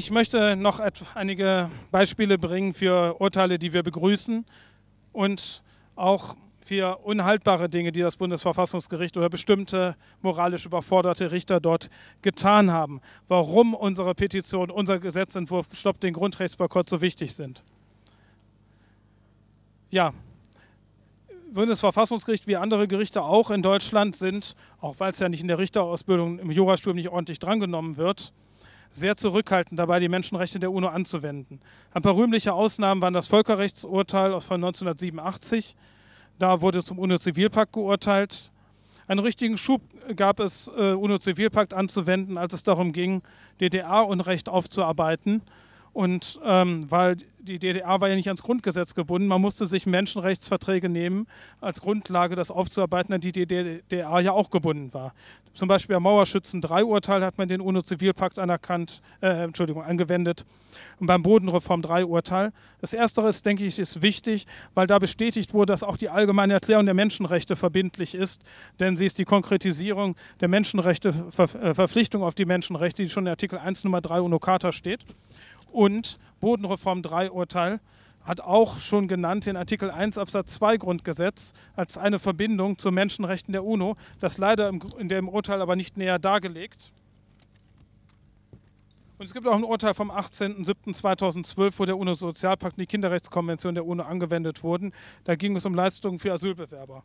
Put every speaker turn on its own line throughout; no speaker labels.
Ich möchte noch einige Beispiele bringen für Urteile, die wir begrüßen und auch für unhaltbare Dinge, die das Bundesverfassungsgericht oder bestimmte moralisch überforderte Richter dort getan haben. Warum unsere Petition, unser Gesetzentwurf Stopp den Grundrechtsboykott so wichtig sind. Ja, Bundesverfassungsgericht wie andere Gerichte auch in Deutschland sind, auch weil es ja nicht in der Richterausbildung im Jurastudium nicht ordentlich drangenommen wird, sehr zurückhaltend dabei, die Menschenrechte der UNO anzuwenden. Ein paar rühmliche Ausnahmen waren das Völkerrechtsurteil von 1987. Da wurde zum UNO-Zivilpakt geurteilt. Einen richtigen Schub gab es, äh, UNO-Zivilpakt anzuwenden, als es darum ging, DDR-Unrecht aufzuarbeiten und ähm, weil die DDR war ja nicht ans Grundgesetz gebunden, man musste sich Menschenrechtsverträge nehmen als Grundlage, das aufzuarbeiten, an die die DDR ja auch gebunden war. Zum Beispiel am Mauerschützen 3 Urteil hat man den UNO-Zivilpakt anerkannt, äh, Entschuldigung, angewendet. Und beim Bodenreform 3 Urteil. Das Erstere ist, denke ich, ist wichtig, weil da bestätigt wurde, dass auch die allgemeine Erklärung der Menschenrechte verbindlich ist, denn sie ist die Konkretisierung der Menschenrechte, Ver äh, Verpflichtung auf die Menschenrechte, die schon in Artikel 1 Nummer 3 UNO-Charta steht. Und Bodenreform 3 Urteil hat auch schon genannt den Artikel 1 Absatz 2 Grundgesetz als eine Verbindung zu Menschenrechten der UNO, das leider in dem Urteil aber nicht näher dargelegt. Und es gibt auch ein Urteil vom 18.07.2012, wo der UNO-Sozialpakt und die Kinderrechtskonvention der UNO angewendet wurden. Da ging es um Leistungen für Asylbewerber.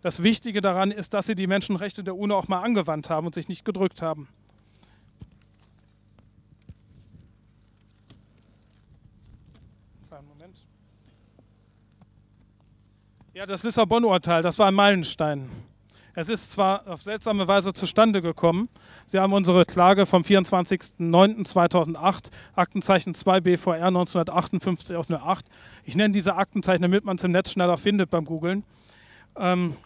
Das Wichtige daran ist, dass sie die Menschenrechte der UNO auch mal angewandt haben und sich nicht gedrückt haben. Ja, das Lissabon-Urteil, das war ein Meilenstein. Es ist zwar auf seltsame Weise zustande gekommen. Sie haben unsere Klage vom 24.09.2008, Aktenzeichen 2 BVR 1958 aus 08. Ich nenne diese Aktenzeichen, damit man es im Netz schneller findet beim Googlen. Ähm,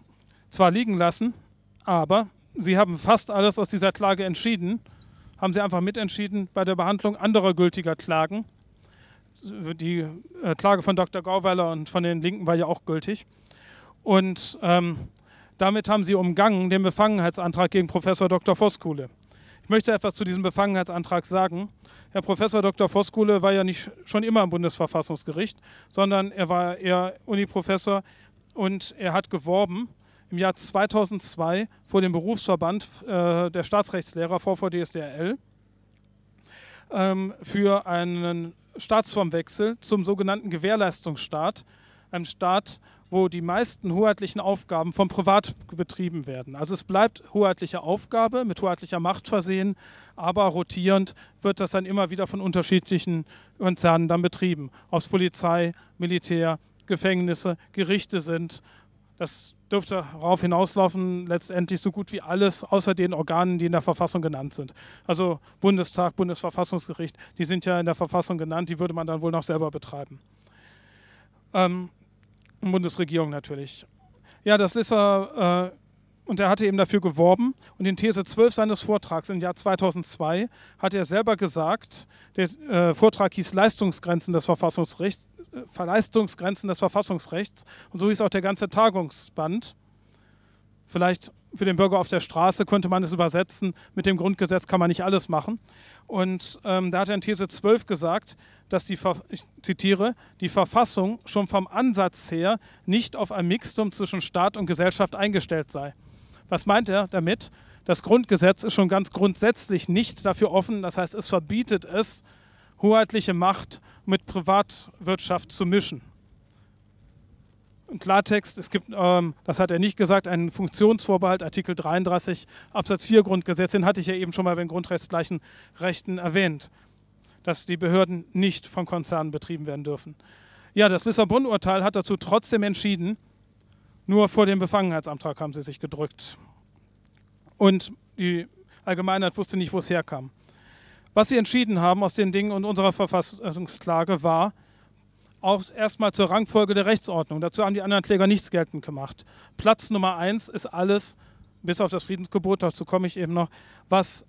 zwar liegen lassen, aber Sie haben fast alles aus dieser Klage entschieden, haben Sie einfach mitentschieden bei der Behandlung anderer gültiger Klagen. Die äh, Klage von Dr. Gauweiler und von den Linken war ja auch gültig. Und ähm, damit haben sie umgangen den Befangenheitsantrag gegen Professor Dr. Voskuhle. Ich möchte etwas zu diesem Befangenheitsantrag sagen. Herr Professor Dr. Voskuhle war ja nicht schon immer im Bundesverfassungsgericht, sondern er war eher Uniprofessor und er hat geworben im Jahr 2002 vor dem Berufsverband äh, der Staatsrechtslehrer VVDSDRL ähm, für einen Staatsformwechsel zum sogenannten Gewährleistungsstaat, einem Staat, wo die meisten hoheitlichen Aufgaben vom Privat betrieben werden. Also es bleibt hoheitliche Aufgabe, mit hoheitlicher Macht versehen, aber rotierend wird das dann immer wieder von unterschiedlichen Konzernen dann betrieben. Ob es Polizei, Militär, Gefängnisse, Gerichte sind. Das dürfte darauf hinauslaufen, letztendlich so gut wie alles, außer den Organen, die in der Verfassung genannt sind. Also Bundestag, Bundesverfassungsgericht, die sind ja in der Verfassung genannt, die würde man dann wohl noch selber betreiben. Ähm, Bundesregierung natürlich. Ja, das ist er, äh, und er hatte eben dafür geworben. Und in These 12 seines Vortrags im Jahr 2002 hat er selber gesagt, der äh, Vortrag hieß Leistungsgrenzen des Verfassungsrechts, äh, Leistungsgrenzen des Verfassungsrechts. Und so hieß auch der ganze Tagungsband. Vielleicht für den Bürger auf der Straße könnte man es übersetzen, mit dem Grundgesetz kann man nicht alles machen. Und ähm, da hat er in These 12 gesagt, dass die, ich zitiere, die Verfassung schon vom Ansatz her nicht auf ein Mixtum zwischen Staat und Gesellschaft eingestellt sei. Was meint er damit? Das Grundgesetz ist schon ganz grundsätzlich nicht dafür offen, das heißt, es verbietet es, hoheitliche Macht mit Privatwirtschaft zu mischen. Klartext, es gibt, ähm, das hat er nicht gesagt, einen Funktionsvorbehalt, Artikel 33 Absatz 4 Grundgesetz, den hatte ich ja eben schon mal bei den grundrechtsgleichen Rechten erwähnt, dass die Behörden nicht von Konzernen betrieben werden dürfen. Ja, das Lissabon-Urteil hat dazu trotzdem entschieden, nur vor dem Befangenheitsantrag haben sie sich gedrückt. Und die Allgemeinheit wusste nicht, wo es herkam. Was sie entschieden haben aus den Dingen und unserer Verfassungsklage war, auch erstmal zur Rangfolge der Rechtsordnung. Dazu haben die anderen Kläger nichts geltend gemacht. Platz Nummer eins ist alles, bis auf das Friedensgebot, dazu komme ich eben noch, was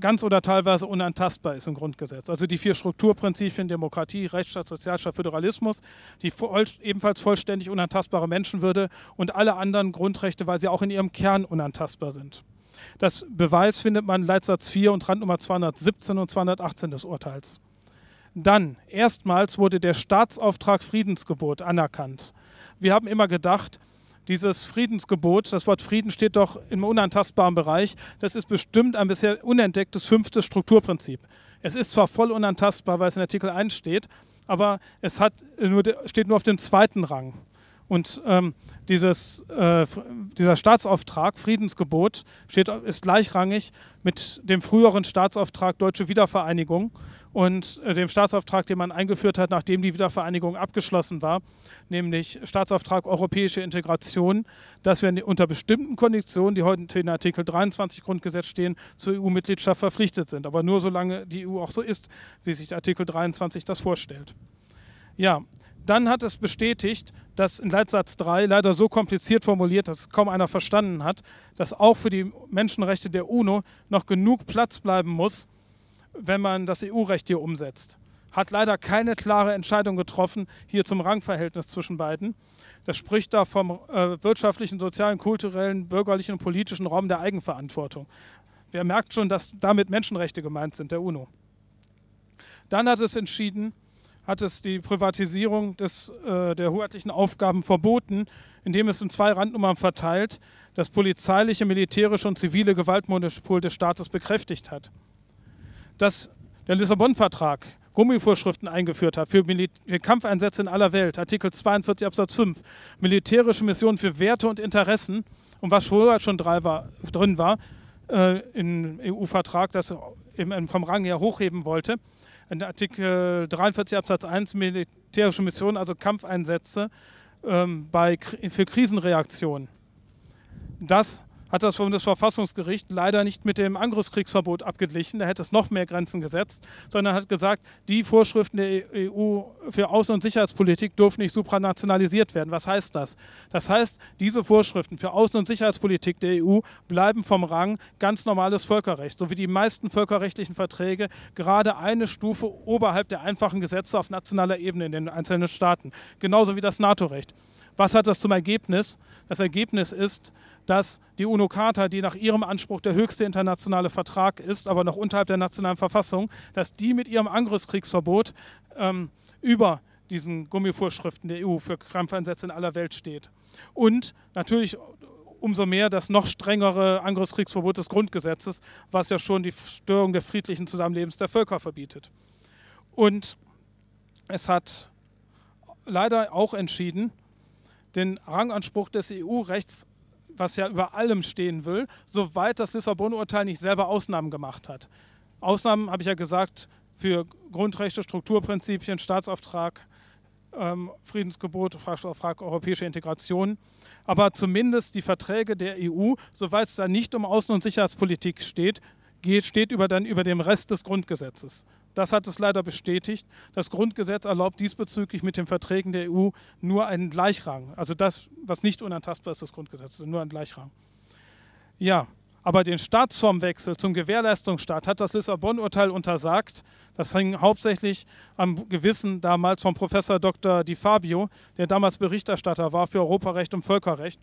ganz oder teilweise unantastbar ist im Grundgesetz. Also die vier Strukturprinzipien Demokratie, Rechtsstaat, Sozialstaat, Föderalismus, die voll, ebenfalls vollständig unantastbare Menschenwürde und alle anderen Grundrechte, weil sie auch in ihrem Kern unantastbar sind. Das Beweis findet man in Leitsatz 4 und Randnummer 217 und 218 des Urteils. Dann, erstmals wurde der Staatsauftrag Friedensgebot anerkannt. Wir haben immer gedacht, dieses Friedensgebot, das Wort Frieden steht doch im unantastbaren Bereich, das ist bestimmt ein bisher unentdecktes fünftes Strukturprinzip. Es ist zwar voll unantastbar, weil es in Artikel 1 steht, aber es hat nur, steht nur auf dem zweiten Rang. Und ähm, dieses, äh, dieser Staatsauftrag, Friedensgebot, steht, ist gleichrangig mit dem früheren Staatsauftrag Deutsche Wiedervereinigung und äh, dem Staatsauftrag, den man eingeführt hat, nachdem die Wiedervereinigung abgeschlossen war, nämlich Staatsauftrag Europäische Integration, dass wir unter bestimmten Konditionen, die heute in Artikel 23 Grundgesetz stehen, zur EU-Mitgliedschaft verpflichtet sind. Aber nur solange die EU auch so ist, wie sich Artikel 23 das vorstellt. Ja, dann hat es bestätigt, dass in Leitsatz 3 leider so kompliziert formuliert, dass kaum einer verstanden hat, dass auch für die Menschenrechte der UNO noch genug Platz bleiben muss, wenn man das EU-Recht hier umsetzt. Hat leider keine klare Entscheidung getroffen hier zum Rangverhältnis zwischen beiden. Das spricht da vom äh, wirtschaftlichen, sozialen, kulturellen, bürgerlichen und politischen Raum der Eigenverantwortung. Wer merkt schon, dass damit Menschenrechte gemeint sind, der UNO. Dann hat es entschieden, hat es die Privatisierung des, äh, der hoheitlichen Aufgaben verboten, indem es in zwei Randnummern verteilt das polizeiliche, militärische und zivile Gewaltmonopol des Staates bekräftigt hat. Dass der Lissabon-Vertrag Gummivorschriften eingeführt hat für, für, Kampfeinsätze in aller Welt, Artikel 42 Absatz 5, militärische Missionen für Werte und Interessen und was vorher schon war, drin war äh, im EU-Vertrag, das vom Rang her hochheben wollte, in Artikel 43 Absatz 1 militärische Missionen, also Kampfeinsätze ähm, bei, für Krisenreaktionen. Das hat das Bundesverfassungsgericht leider nicht mit dem Angriffskriegsverbot abgeglichen. Da hätte es noch mehr Grenzen gesetzt, sondern hat gesagt, die Vorschriften der EU für Außen- und Sicherheitspolitik dürfen nicht supranationalisiert werden. Was heißt das? Das heißt, diese Vorschriften für Außen- und Sicherheitspolitik der EU bleiben vom Rang ganz normales Völkerrecht, so wie die meisten völkerrechtlichen Verträge gerade eine Stufe oberhalb der einfachen Gesetze auf nationaler Ebene in den einzelnen Staaten, genauso wie das NATO-Recht. Was hat das zum Ergebnis? Das Ergebnis ist, dass die UNO-Charta, die nach ihrem Anspruch der höchste internationale Vertrag ist, aber noch unterhalb der nationalen Verfassung, dass die mit ihrem Angriffskriegsverbot ähm, über diesen Gummivorschriften der EU für Kampfeinsätze in aller Welt steht. Und natürlich umso mehr das noch strengere Angriffskriegsverbot des Grundgesetzes, was ja schon die Störung des friedlichen Zusammenlebens der Völker verbietet. Und es hat leider auch entschieden, den Ranganspruch des EU-Rechts, was ja über allem stehen will, soweit das Lissabon-Urteil nicht selber Ausnahmen gemacht hat. Ausnahmen, habe ich ja gesagt, für Grundrechte, Strukturprinzipien, Staatsauftrag, ähm, Friedensgebot, Auftrag europäische Integration. Aber zumindest die Verträge der EU, soweit es da nicht um Außen- und Sicherheitspolitik steht, geht, steht über, dann über dem Rest des Grundgesetzes. Das hat es leider bestätigt. Das Grundgesetz erlaubt diesbezüglich mit den Verträgen der EU nur einen Gleichrang. Also das, was nicht unantastbar ist, das Grundgesetz, nur ein Gleichrang. Ja, aber den Staatsformwechsel zum Gewährleistungsstaat hat das Lissabon-Urteil untersagt. Das hing hauptsächlich am Gewissen damals von Professor Dr. Di Fabio, der damals Berichterstatter war für Europarecht und Völkerrecht.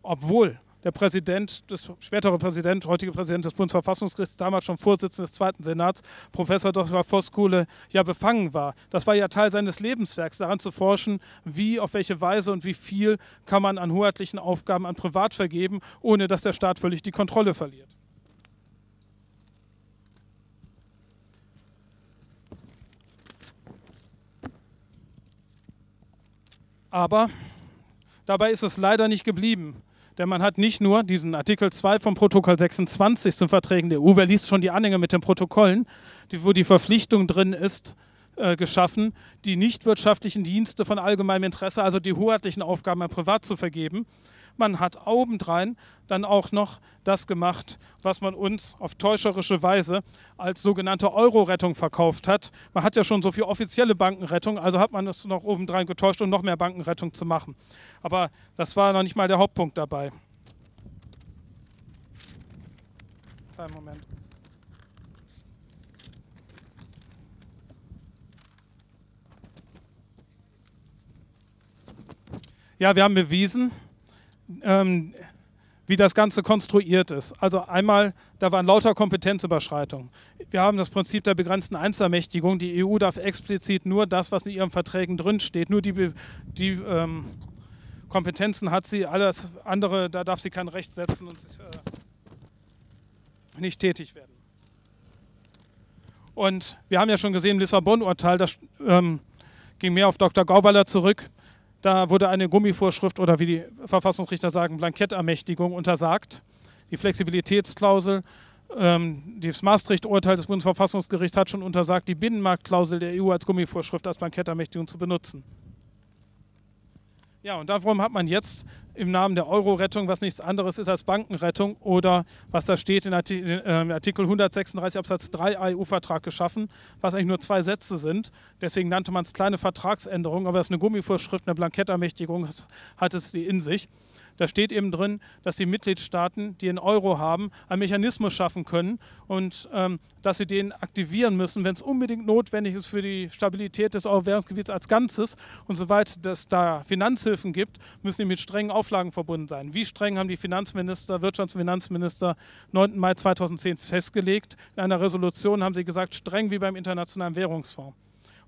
Obwohl der Präsident, das spätere Präsident, heutige Präsident des Bundesverfassungsgerichts, damals schon Vorsitzender des Zweiten Senats, Professor Dr. Voskuhle, ja befangen war. Das war ja Teil seines Lebenswerks, daran zu forschen, wie, auf welche Weise und wie viel kann man an hoheitlichen Aufgaben an Privat vergeben, ohne dass der Staat völlig die Kontrolle verliert. Aber dabei ist es leider nicht geblieben. Denn man hat nicht nur diesen Artikel 2 vom Protokoll 26 zum Verträgen der EU, wer liest schon die Anhänge mit den Protokollen, wo die Verpflichtung drin ist, äh, geschaffen, die nichtwirtschaftlichen Dienste von allgemeinem Interesse, also die hoheitlichen Aufgaben an Privat zu vergeben. Man hat obendrein dann auch noch das gemacht, was man uns auf täuscherische Weise als sogenannte Euro-Rettung verkauft hat. Man hat ja schon so viel offizielle Bankenrettung, also hat man es noch obendrein getäuscht, um noch mehr Bankenrettung zu machen. Aber das war noch nicht mal der Hauptpunkt dabei. Kleinen Moment. Ja, wir haben bewiesen, ähm, wie das Ganze konstruiert ist. Also einmal, da waren lauter Kompetenzüberschreitungen. Wir haben das Prinzip der begrenzten Einzelmächtigung. Die EU darf explizit nur das, was in ihren Verträgen drinsteht, nur die, die ähm, Kompetenzen hat sie, alles andere, da darf sie kein Recht setzen und äh, nicht tätig werden. Und wir haben ja schon gesehen, im Lissabon-Urteil, das ähm, ging mehr auf Dr. Gauweiler zurück. Da wurde eine Gummivorschrift oder wie die Verfassungsrichter sagen, Blankettermächtigung untersagt. Die Flexibilitätsklausel, ähm, das Maastricht-Urteil des Bundesverfassungsgerichts hat schon untersagt, die Binnenmarktklausel der EU als Gummivorschrift als Blankettermächtigung zu benutzen. Ja, und darum hat man jetzt im Namen der Euro-Rettung, was nichts anderes ist als Bankenrettung oder was da steht in ähm, Artikel 136 Absatz 3 EU-Vertrag geschaffen, was eigentlich nur zwei Sätze sind. Deswegen nannte man es kleine Vertragsänderung, aber es ist eine Gummivorschrift, eine Blankettermächtigung hat es die in sich. Da steht eben drin, dass die Mitgliedstaaten, die einen Euro haben, einen Mechanismus schaffen können und ähm, dass sie den aktivieren müssen, wenn es unbedingt notwendig ist für die Stabilität des Euro-Währungsgebiets als Ganzes. Und soweit es da Finanzhilfen gibt, müssen die mit strengen Auflagen verbunden sein. Wie streng haben die Finanzminister, Wirtschafts- und Finanzminister 9. Mai 2010 festgelegt? In einer Resolution haben sie gesagt, streng wie beim Internationalen Währungsfonds.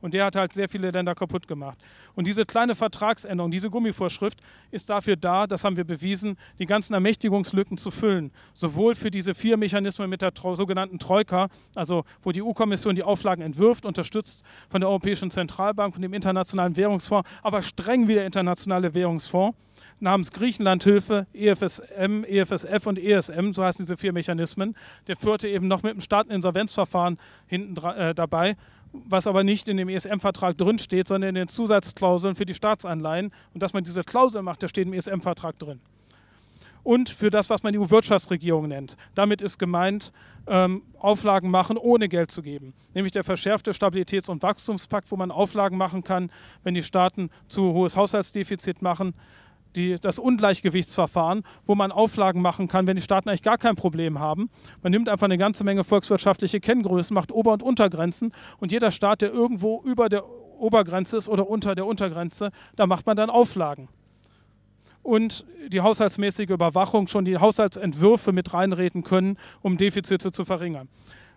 Und der hat halt sehr viele Länder kaputt gemacht. Und diese kleine Vertragsänderung, diese Gummivorschrift ist dafür da, das haben wir bewiesen, die ganzen Ermächtigungslücken zu füllen. Sowohl für diese vier Mechanismen mit der sogenannten Troika, also wo die EU-Kommission die Auflagen entwirft, unterstützt von der Europäischen Zentralbank und dem Internationalen Währungsfonds, aber streng wie der Internationale Währungsfonds namens Griechenlandhilfe, EFSM, EFSF und ESM, so heißen diese vier Mechanismen. Der vierte eben noch mit dem Staateninsolvenzverfahren hinten äh, dabei was aber nicht in dem ESM-Vertrag drinsteht, sondern in den Zusatzklauseln für die Staatsanleihen. Und dass man diese Klausel macht, das steht im ESM-Vertrag drin. Und für das, was man die EU-Wirtschaftsregierung nennt. Damit ist gemeint, ähm, Auflagen machen, ohne Geld zu geben. Nämlich der verschärfte Stabilitäts- und Wachstumspakt, wo man Auflagen machen kann, wenn die Staaten zu hohes Haushaltsdefizit machen die, das Ungleichgewichtsverfahren, wo man Auflagen machen kann, wenn die Staaten eigentlich gar kein Problem haben. Man nimmt einfach eine ganze Menge volkswirtschaftliche Kenngrößen, macht Ober- und Untergrenzen und jeder Staat, der irgendwo über der Obergrenze ist oder unter der Untergrenze, da macht man dann Auflagen. Und die haushaltsmäßige Überwachung, schon die Haushaltsentwürfe mit reinreden können, um Defizite zu verringern.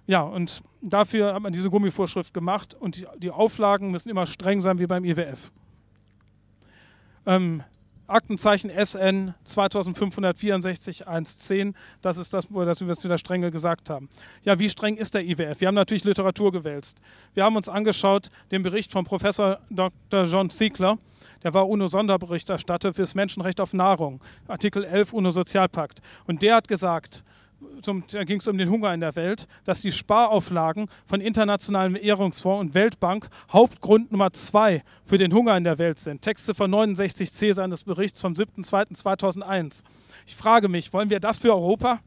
Ja, und dafür hat man diese Gummivorschrift gemacht und die, die Auflagen müssen immer streng sein wie beim IWF. Ähm, Aktenzeichen SN 2564 110. Das ist das, wo wir das wieder strenge gesagt haben. Ja, wie streng ist der IWF? Wir haben natürlich Literatur gewälzt. Wir haben uns angeschaut den Bericht von Professor Dr. John Ziegler. Der war UNO-Sonderberichterstatter für das Menschenrecht auf Nahrung, Artikel 11 UNO-Sozialpakt. Und der hat gesagt, zum, da ging es um den Hunger in der Welt, dass die Sparauflagen von Internationalen Währungsfonds und Weltbank Hauptgrund Nummer zwei für den Hunger in der Welt sind. Texte von 69c seines Berichts vom 7.2.2001. Ich frage mich, wollen wir das für Europa?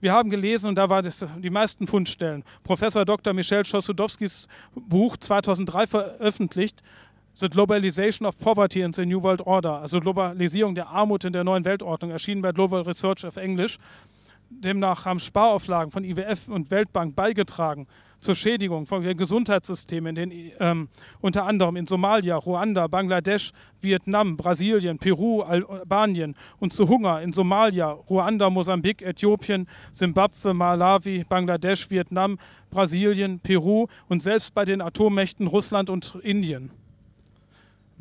Wir haben gelesen, und da waren die meisten Fundstellen, Professor Dr. Michel Schossudowskis Buch 2003 veröffentlicht, The Globalization of Poverty in the New World Order, also Globalisierung der Armut in der neuen Weltordnung, erschienen bei Global Research auf Englisch. Demnach haben Sparauflagen von IWF und Weltbank beigetragen zur Schädigung von Gesundheitssystemen, in den, ähm, unter anderem in Somalia, Ruanda, Bangladesch, Vietnam, Brasilien, Peru, Albanien und zu Hunger in Somalia, Ruanda, Mosambik, Äthiopien, Simbabwe, Malawi, Bangladesch, Vietnam, Brasilien, Peru und selbst bei den Atommächten Russland und Indien.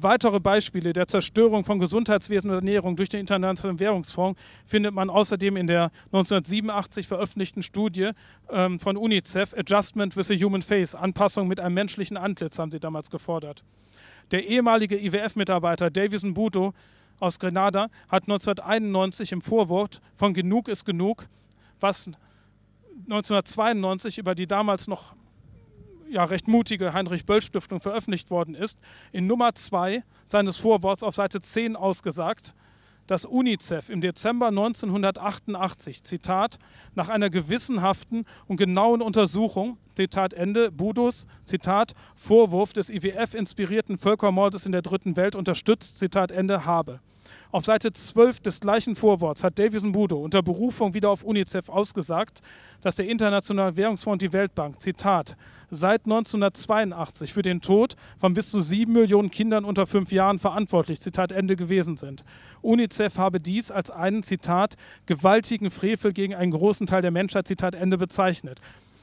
Weitere Beispiele der Zerstörung von Gesundheitswesen und Ernährung durch den Internationalen Währungsfonds findet man außerdem in der 1987 veröffentlichten Studie ähm, von UNICEF Adjustment with a Human Face, Anpassung mit einem menschlichen Antlitz, haben sie damals gefordert. Der ehemalige IWF-Mitarbeiter Davison Buto aus Grenada hat 1991 im Vorwort von Genug ist genug, was 1992 über die damals noch ja, recht mutige Heinrich-Böll-Stiftung veröffentlicht worden ist, in Nummer 2 seines Vorworts auf Seite 10 ausgesagt, dass UNICEF im Dezember 1988, Zitat, nach einer gewissenhaften und genauen Untersuchung, Zitat Ende, Budos, Zitat, Vorwurf des IWF-inspirierten Völkermordes in der Dritten Welt unterstützt, Zitat Ende, habe. Auf Seite 12 des gleichen Vorworts hat Davison Budo unter Berufung wieder auf UNICEF ausgesagt, dass der Internationale Währungsfonds die Weltbank, Zitat, seit 1982 für den Tod von bis zu sieben Millionen Kindern unter fünf Jahren verantwortlich, Zitat Ende, gewesen sind. UNICEF habe dies als einen, Zitat, gewaltigen Frevel gegen einen großen Teil der Menschheit, Zitat Ende, bezeichnet.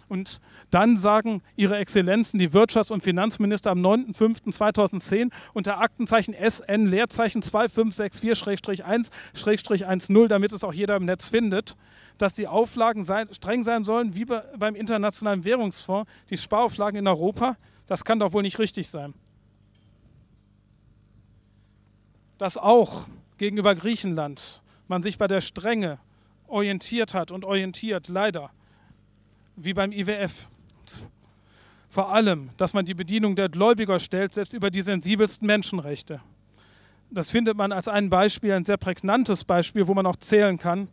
Und dann sagen Ihre Exzellenzen, die Wirtschafts- und Finanzminister am 9.05.2010 unter Aktenzeichen SN Leerzeichen 2564-1-10, damit es auch jeder im Netz findet, dass die Auflagen streng sein sollen, wie beim Internationalen Währungsfonds, die Sparauflagen in Europa. Das kann doch wohl nicht richtig sein. Dass auch gegenüber Griechenland man sich bei der Strenge orientiert hat und orientiert, leider wie beim IWF. Vor allem, dass man die Bedienung der Gläubiger stellt, selbst über die sensibelsten Menschenrechte. Das findet man als ein Beispiel, ein sehr prägnantes Beispiel, wo man auch zählen kann.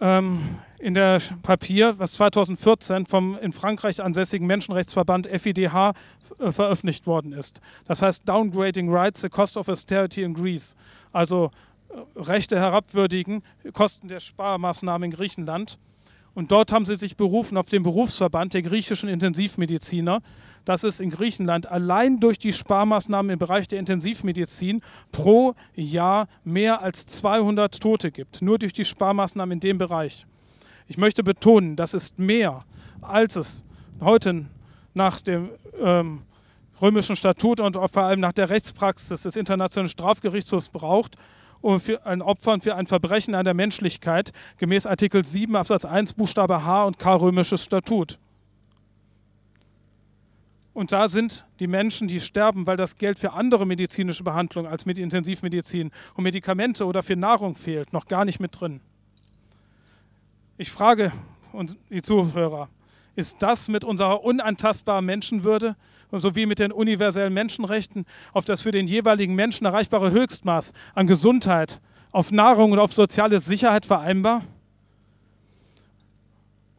Ähm, in der Papier, was 2014 vom in Frankreich ansässigen Menschenrechtsverband FIDH äh, veröffentlicht worden ist. Das heißt Downgrading Rights, the Cost of Austerity in Greece. Also äh, Rechte herabwürdigen, Kosten der Sparmaßnahmen in Griechenland. Und dort haben sie sich berufen auf den Berufsverband der griechischen Intensivmediziner, dass es in Griechenland allein durch die Sparmaßnahmen im Bereich der Intensivmedizin pro Jahr mehr als 200 Tote gibt. Nur durch die Sparmaßnahmen in dem Bereich. Ich möchte betonen, das ist mehr, als es heute nach dem ähm, römischen Statut und vor allem nach der Rechtspraxis des Internationalen Strafgerichtshofs braucht, für ein Opfer für ein Verbrechen an der Menschlichkeit gemäß Artikel 7 Absatz 1 Buchstabe H und K römisches Statut. Und da sind die Menschen, die sterben, weil das Geld für andere medizinische Behandlungen als mit Intensivmedizin und Medikamente oder für Nahrung fehlt, noch gar nicht mit drin. Ich frage die Zuhörer, ist das mit unserer unantastbaren Menschenwürde sowie mit den universellen Menschenrechten auf das für den jeweiligen Menschen erreichbare Höchstmaß an Gesundheit, auf Nahrung und auf soziale Sicherheit vereinbar?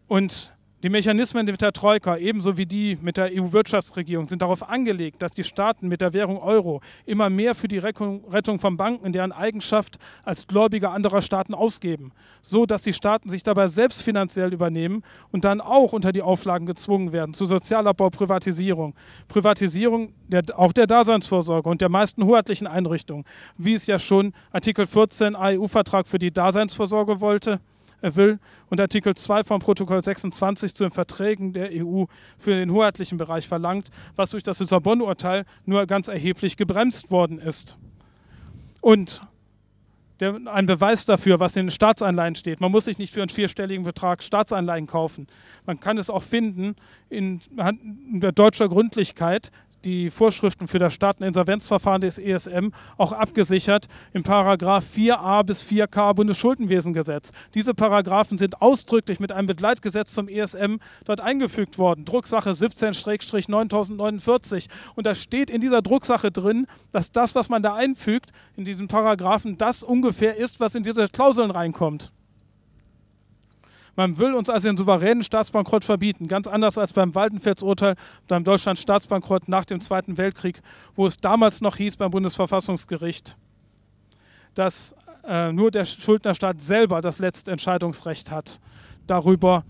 Und die Mechanismen mit der Troika, ebenso wie die mit der EU-Wirtschaftsregierung, sind darauf angelegt, dass die Staaten mit der Währung Euro immer mehr für die Rettung von Banken in deren Eigenschaft als Gläubiger anderer Staaten ausgeben, so dass die Staaten sich dabei selbst finanziell übernehmen und dann auch unter die Auflagen gezwungen werden zu Sozialabbau, Privatisierung, Privatisierung der, auch der Daseinsvorsorge und der meisten hoheitlichen Einrichtungen, wie es ja schon Artikel 14 AEU-Vertrag für die Daseinsvorsorge wollte will und Artikel 2 vom Protokoll 26 zu den Verträgen der EU für den hoheitlichen Bereich verlangt, was durch das Lissabon-Urteil nur ganz erheblich gebremst worden ist. Und der, ein Beweis dafür, was in den Staatsanleihen steht. Man muss sich nicht für einen vierstelligen Betrag Staatsanleihen kaufen. Man kann es auch finden in, in der deutscher Gründlichkeit die Vorschriften für das Staateninsolvenzverfahren des ESM auch abgesichert im Paragraph 4a bis 4k Bundesschuldenwesengesetz. Diese Paragraphen sind ausdrücklich mit einem Begleitgesetz zum ESM dort eingefügt worden. Drucksache 17-9049. Und da steht in dieser Drucksache drin, dass das, was man da einfügt, in diesen Paragraphen, das ungefähr ist, was in diese Klauseln reinkommt. Man will uns also den souveränen Staatsbankrott verbieten, ganz anders als beim Waldenfels-Urteil, beim Deutschland-Staatsbankrott nach dem Zweiten Weltkrieg, wo es damals noch hieß beim Bundesverfassungsgericht, dass äh, nur der Schuldnerstaat selber das letzte Entscheidungsrecht hat darüber,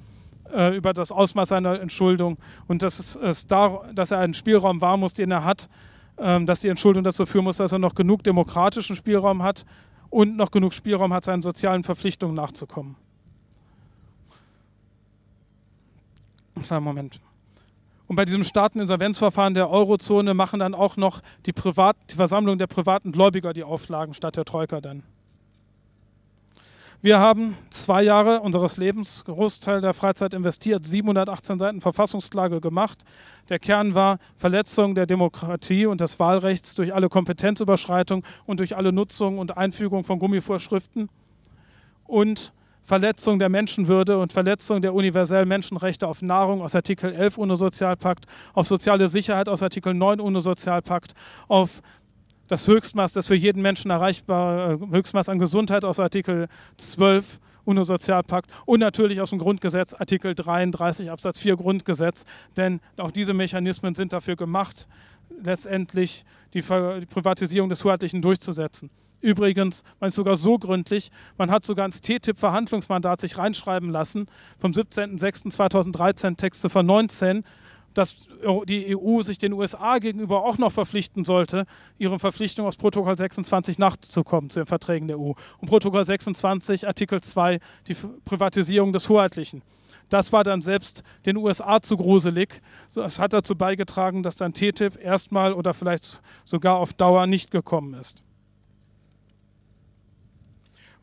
äh, über das Ausmaß seiner Entschuldung und dass, es, es da, dass er einen Spielraum wahren muss, den er hat, äh, dass die Entschuldung dazu führen muss, dass er noch genug demokratischen Spielraum hat und noch genug Spielraum hat, seinen sozialen Verpflichtungen nachzukommen. Kleinen Moment. Und bei diesem Staateninsolvenzverfahren der Eurozone machen dann auch noch die, Privat, die Versammlung der privaten Gläubiger die Auflagen statt der Troika dann. Wir haben zwei Jahre unseres Lebens, Großteil der Freizeit investiert, 718 Seiten Verfassungsklage gemacht. Der Kern war Verletzung der Demokratie und des Wahlrechts durch alle Kompetenzüberschreitung und durch alle Nutzung und Einfügung von Gummivorschriften und Verletzung der Menschenwürde und Verletzung der universellen Menschenrechte auf Nahrung aus Artikel 11 UNO-Sozialpakt, auf soziale Sicherheit aus Artikel 9 UNO-Sozialpakt, auf das Höchstmaß, das für jeden Menschen erreichbare äh, Höchstmaß an Gesundheit aus Artikel 12 UNO-Sozialpakt und natürlich aus dem Grundgesetz Artikel 33 Absatz 4 Grundgesetz, denn auch diese Mechanismen sind dafür gemacht, letztendlich die, die Privatisierung des Hoheitlichen durchzusetzen. Übrigens, man ist sogar so gründlich, man hat sogar ins TTIP-Verhandlungsmandat sich reinschreiben lassen, vom 17.06.2013, Textziffer 19, dass die EU sich den USA gegenüber auch noch verpflichten sollte, ihre Verpflichtung aus Protokoll 26 nachzukommen zu den Verträgen der EU. Und Protokoll 26, Artikel 2, die Privatisierung des Hoheitlichen. Das war dann selbst den USA zu gruselig. Das hat dazu beigetragen, dass dann TTIP erstmal oder vielleicht sogar auf Dauer nicht gekommen ist.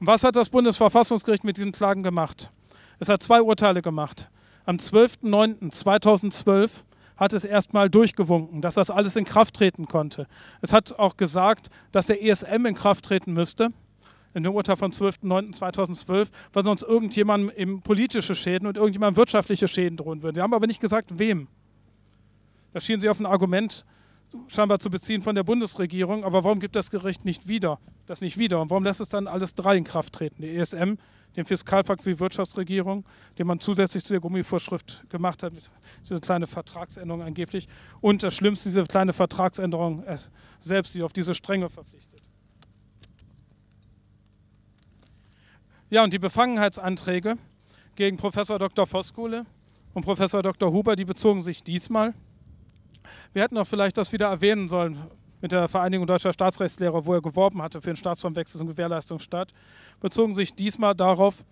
Und was hat das Bundesverfassungsgericht mit diesen Klagen gemacht? Es hat zwei Urteile gemacht. Am 12.09.2012 hat es erstmal durchgewunken, dass das alles in Kraft treten konnte. Es hat auch gesagt, dass der ESM in Kraft treten müsste, in dem Urteil vom 12.09.2012, weil sonst irgendjemandem politische Schäden und irgendjemandem wirtschaftliche Schäden drohen würden. Sie haben aber nicht gesagt, wem. Da schienen sie auf ein Argument scheinbar zu beziehen von der Bundesregierung. Aber warum gibt das Gericht nicht wieder, das nicht wieder? Und warum lässt es dann alles drei in Kraft treten? Die ESM, den Fiskalpakt für die Wirtschaftsregierung, den man zusätzlich zu der Gummivorschrift gemacht hat, mit dieser kleinen Vertragsänderung angeblich. Und das Schlimmste, diese kleine Vertragsänderung selbst, die auf diese Strenge verpflichtet. Ja, und die Befangenheitsanträge gegen Professor Dr. Voskuhle und Professor Dr. Huber, die bezogen sich diesmal wir hätten auch vielleicht das wieder erwähnen sollen mit der Vereinigung deutscher Staatsrechtslehrer, wo er geworben hatte für den Staatsformwechsel und Gewährleistungsstaat, bezogen sich diesmal darauf,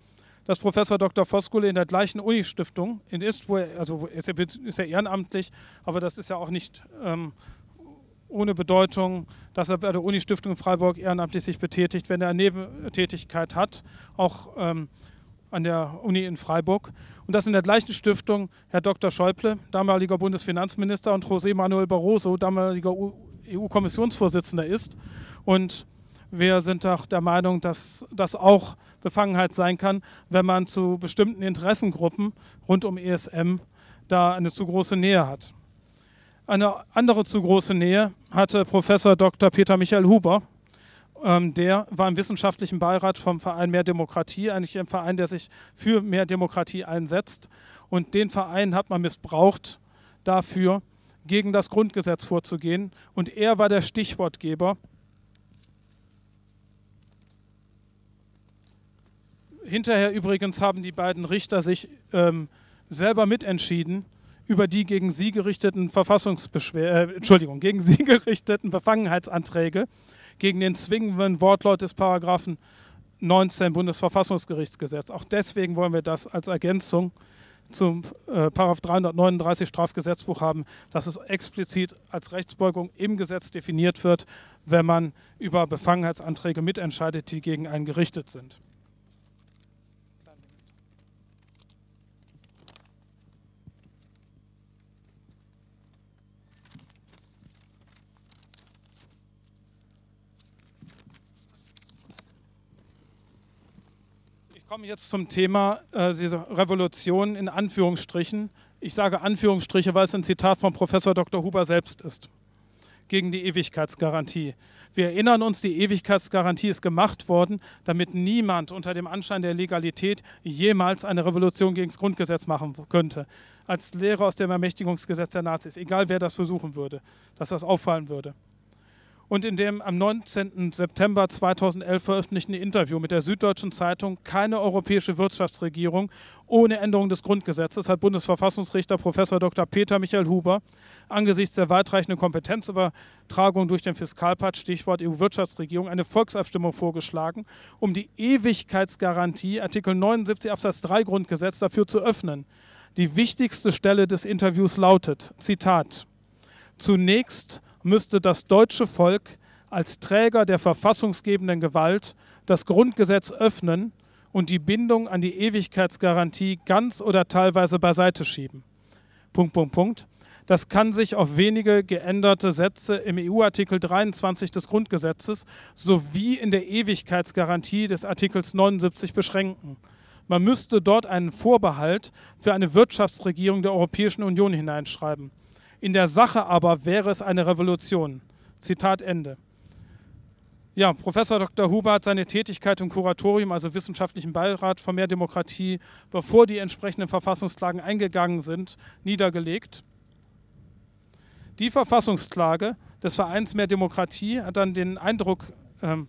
dass Professor Dr. Voskuhle in der gleichen Unistiftung ist, wo er, also ist er, ist er ehrenamtlich, aber das ist ja auch nicht ähm, ohne Bedeutung, dass er bei der Unistiftung Freiburg ehrenamtlich sich betätigt, wenn er eine Nebentätigkeit hat, auch ähm, an der Uni in Freiburg. Und dass in der gleichen Stiftung Herr Dr. Schäuble, damaliger Bundesfinanzminister, und José Manuel Barroso, damaliger EU-Kommissionsvorsitzender ist. Und wir sind auch der Meinung, dass das auch Befangenheit sein kann, wenn man zu bestimmten Interessengruppen rund um ESM da eine zu große Nähe hat. Eine andere zu große Nähe hatte Professor Dr. Peter Michael Huber, ähm, der war im wissenschaftlichen Beirat vom Verein Mehr Demokratie, eigentlich ein Verein, der sich für mehr Demokratie einsetzt. Und den Verein hat man missbraucht dafür, gegen das Grundgesetz vorzugehen. Und er war der Stichwortgeber. Hinterher übrigens haben die beiden Richter sich ähm, selber mitentschieden über die gegen sie gerichteten Verfassungsbeschwer äh, Entschuldigung, gegen sie gerichteten Befangenheitsanträge gegen den zwingenden Wortlaut des Paragraphen 19 Bundesverfassungsgerichtsgesetz. Auch deswegen wollen wir das als Ergänzung zum äh, Paragraph 339 Strafgesetzbuch haben, dass es explizit als Rechtsbeugung im Gesetz definiert wird, wenn man über Befangenheitsanträge mitentscheidet, die gegen einen gerichtet sind. Komme jetzt zum Thema äh, Revolution in Anführungsstrichen. Ich sage Anführungsstriche, weil es ein Zitat von Professor Dr. Huber selbst ist. Gegen die Ewigkeitsgarantie. Wir erinnern uns, die Ewigkeitsgarantie ist gemacht worden, damit niemand unter dem Anschein der Legalität jemals eine Revolution gegen das Grundgesetz machen könnte. Als Lehrer aus dem Ermächtigungsgesetz der Nazis, egal wer das versuchen würde, dass das auffallen würde und in dem am 19. September 2011 veröffentlichten Interview mit der Süddeutschen Zeitung keine europäische Wirtschaftsregierung ohne Änderung des Grundgesetzes hat Bundesverfassungsrichter Prof. Dr. Peter Michael Huber angesichts der weitreichenden Kompetenzübertragung durch den Fiskalpakt, Stichwort EU-Wirtschaftsregierung, eine Volksabstimmung vorgeschlagen, um die Ewigkeitsgarantie Artikel 79 Absatz 3 Grundgesetz dafür zu öffnen. Die wichtigste Stelle des Interviews lautet, Zitat, Zunächst müsste das deutsche Volk als Träger der verfassungsgebenden Gewalt das Grundgesetz öffnen und die Bindung an die Ewigkeitsgarantie ganz oder teilweise beiseite schieben. Punkt, Punkt, Punkt. Das kann sich auf wenige geänderte Sätze im EU-Artikel 23 des Grundgesetzes sowie in der Ewigkeitsgarantie des Artikels 79 beschränken. Man müsste dort einen Vorbehalt für eine Wirtschaftsregierung der Europäischen Union hineinschreiben. In der Sache aber wäre es eine Revolution. Zitat Ende. Ja, Professor Dr. Huber hat seine Tätigkeit im Kuratorium, also wissenschaftlichen Beirat von Mehr Demokratie, bevor die entsprechenden Verfassungsklagen eingegangen sind, niedergelegt. Die Verfassungsklage des Vereins Mehr Demokratie hat dann den Eindruck, ähm,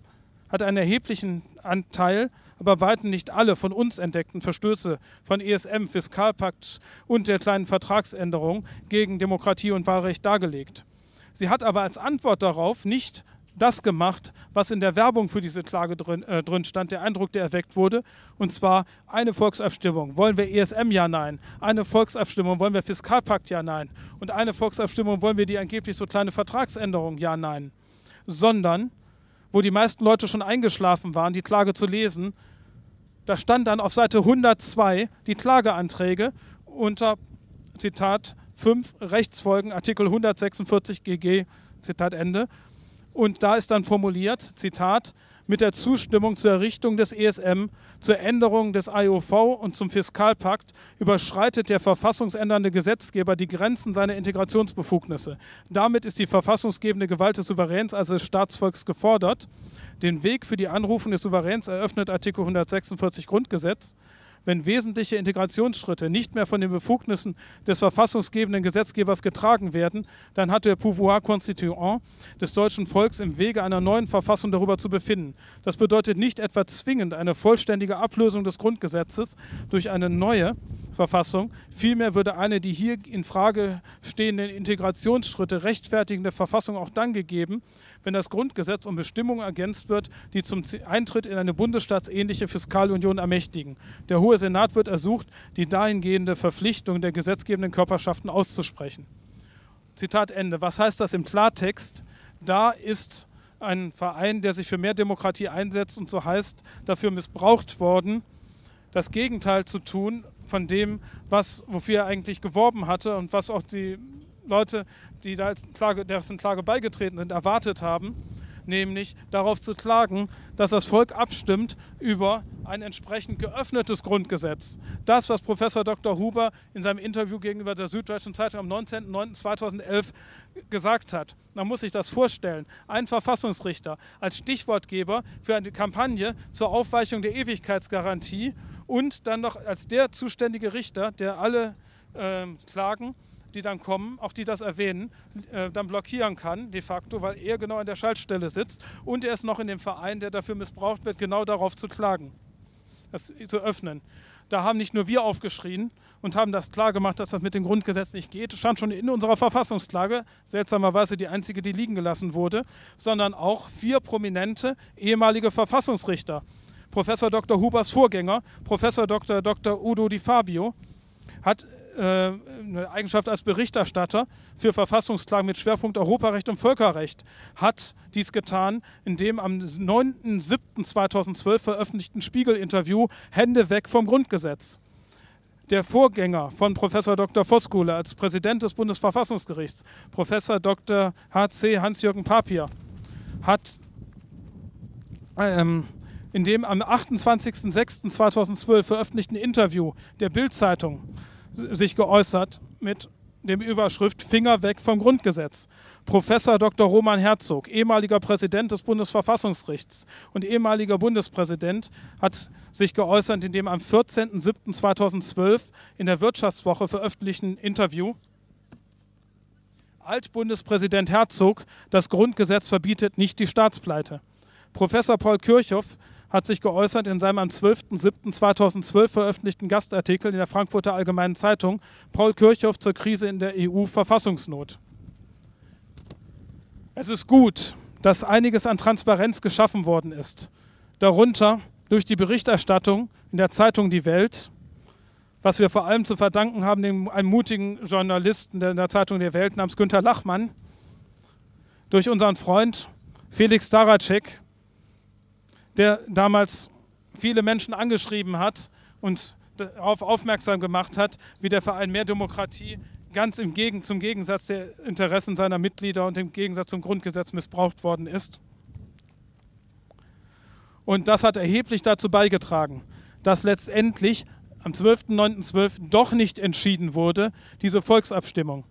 hat einen erheblichen Anteil, aber weitem nicht alle von uns entdeckten Verstöße von ESM, Fiskalpakt und der kleinen Vertragsänderung gegen Demokratie und Wahlrecht dargelegt. Sie hat aber als Antwort darauf nicht das gemacht, was in der Werbung für diese Klage drin, äh, drin, stand, der Eindruck, der erweckt wurde. Und zwar eine Volksabstimmung. Wollen wir ESM? Ja, nein. Eine Volksabstimmung. Wollen wir Fiskalpakt? Ja, nein. Und eine Volksabstimmung. Wollen wir die angeblich so kleine Vertragsänderung? Ja, nein. Sondern, wo die meisten Leute schon eingeschlafen waren, die Klage zu lesen, da stand dann auf Seite 102 die Klageanträge unter, Zitat, 5 Rechtsfolgen, Artikel 146 GG, Zitat Ende. Und da ist dann formuliert, Zitat, mit der Zustimmung zur Errichtung des ESM, zur Änderung des IOV und zum Fiskalpakt überschreitet der verfassungsändernde Gesetzgeber die Grenzen seiner Integrationsbefugnisse. Damit ist die verfassungsgebende Gewalt des Souveräns, also des Staatsvolks, gefordert. Den Weg für die Anrufung des Souveräns eröffnet Artikel 146 Grundgesetz wenn wesentliche Integrationsschritte nicht mehr von den Befugnissen des verfassungsgebenden Gesetzgebers getragen werden, dann hat der Pouvoir Constituant des deutschen Volks im Wege einer neuen Verfassung darüber zu befinden. Das bedeutet nicht etwa zwingend eine vollständige Ablösung des Grundgesetzes durch eine neue Verfassung, vielmehr würde eine die hier in Frage stehenden Integrationsschritte rechtfertigende Verfassung auch dann gegeben, wenn das Grundgesetz um Bestimmungen ergänzt wird, die zum Eintritt in eine bundesstaatsähnliche Fiskalunion ermächtigen. Der Hohe Senat wird ersucht, die dahingehende Verpflichtung der gesetzgebenden Körperschaften auszusprechen. Zitat Ende. Was heißt das im Klartext? Da ist ein Verein, der sich für mehr Demokratie einsetzt und so heißt, dafür missbraucht worden, das Gegenteil zu tun von dem, was, wofür er eigentlich geworben hatte und was auch die Leute, die da als Klage, dessen Klage beigetreten sind, erwartet haben, nämlich darauf zu klagen, dass das Volk abstimmt über ein entsprechend geöffnetes Grundgesetz. Das, was Professor Dr. Huber in seinem Interview gegenüber der Süddeutschen Zeitung am 19.09.2011 gesagt hat. Man muss sich das vorstellen. Ein Verfassungsrichter als Stichwortgeber für eine Kampagne zur Aufweichung der Ewigkeitsgarantie und dann noch als der zuständige Richter, der alle äh, Klagen die dann kommen, auch die das erwähnen, äh, dann blockieren kann, de facto, weil er genau an der Schaltstelle sitzt und er ist noch in dem Verein, der dafür missbraucht wird, genau darauf zu klagen, das zu öffnen. Da haben nicht nur wir aufgeschrien und haben das klar gemacht, dass das mit dem Grundgesetz nicht geht. Das stand schon in unserer Verfassungsklage, seltsamerweise die einzige, die liegen gelassen wurde, sondern auch vier prominente ehemalige Verfassungsrichter. Professor Dr. Hubers Vorgänger, Professor Dr. Dr. Udo Di Fabio, hat äh, eine Eigenschaft als Berichterstatter für Verfassungsklagen mit Schwerpunkt Europarecht und Völkerrecht, hat dies getan, indem am 9.07.2012 veröffentlichten Spiegel-Interview Hände weg vom Grundgesetz. Der Vorgänger von Professor Dr. Voskuhle als Präsident des Bundesverfassungsgerichts, Professor Dr. H.C. Hans-Jürgen Papier, hat ähm, in dem am 28.06.2012 veröffentlichten Interview der Bild-Zeitung sich geäußert mit dem Überschrift Finger weg vom Grundgesetz. Professor Dr. Roman Herzog, ehemaliger Präsident des Bundesverfassungsgerichts und ehemaliger Bundespräsident, hat sich geäußert in dem am 14.07.2012 in der Wirtschaftswoche veröffentlichten Interview. Altbundespräsident Herzog, das Grundgesetz verbietet nicht die Staatspleite. Professor Paul Kirchhoff, hat sich geäußert in seinem am 12.07.2012 veröffentlichten Gastartikel in der Frankfurter Allgemeinen Zeitung Paul Kirchhoff zur Krise in der EU-Verfassungsnot. Es ist gut, dass einiges an Transparenz geschaffen worden ist. Darunter durch die Berichterstattung in der Zeitung Die Welt, was wir vor allem zu verdanken haben dem einem mutigen Journalisten in der Zeitung Der Welt namens Günter Lachmann, durch unseren Freund Felix Daracek, der damals viele Menschen angeschrieben hat und darauf aufmerksam gemacht hat, wie der Verein Mehr Demokratie ganz im Gegen, zum Gegensatz der Interessen seiner Mitglieder und im Gegensatz zum Grundgesetz missbraucht worden ist. Und das hat erheblich dazu beigetragen, dass letztendlich am 12.09.12 doch nicht entschieden wurde, diese Volksabstimmung,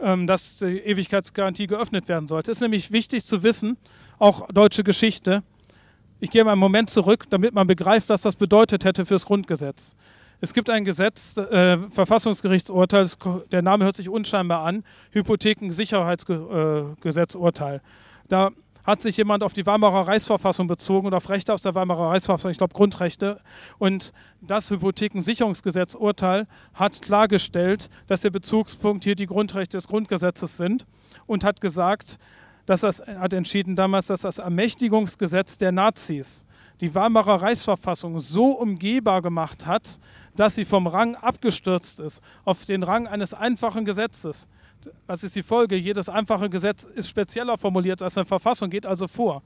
ähm, dass die Ewigkeitsgarantie geöffnet werden sollte. Es ist nämlich wichtig zu wissen, auch deutsche Geschichte, ich gehe mal einen Moment zurück, damit man begreift, was das bedeutet hätte fürs Grundgesetz. Es gibt ein Gesetz, äh, Verfassungsgerichtsurteil, der Name hört sich unscheinbar an, Hypothekensicherheitsgesetzurteil. Äh, da hat sich jemand auf die Weimarer Reichsverfassung bezogen und auf Rechte aus der Weimarer Reichsverfassung, ich glaube Grundrechte. Und das Hypothekensicherungsgesetzurteil hat klargestellt, dass der Bezugspunkt hier die Grundrechte des Grundgesetzes sind und hat gesagt, dass das hat entschieden damals, dass das Ermächtigungsgesetz der Nazis die Weimarer Reichsverfassung so umgehbar gemacht hat, dass sie vom Rang abgestürzt ist auf den Rang eines einfachen Gesetzes. Was ist die Folge? Jedes einfache Gesetz ist spezieller formuliert als eine Verfassung, geht also vor.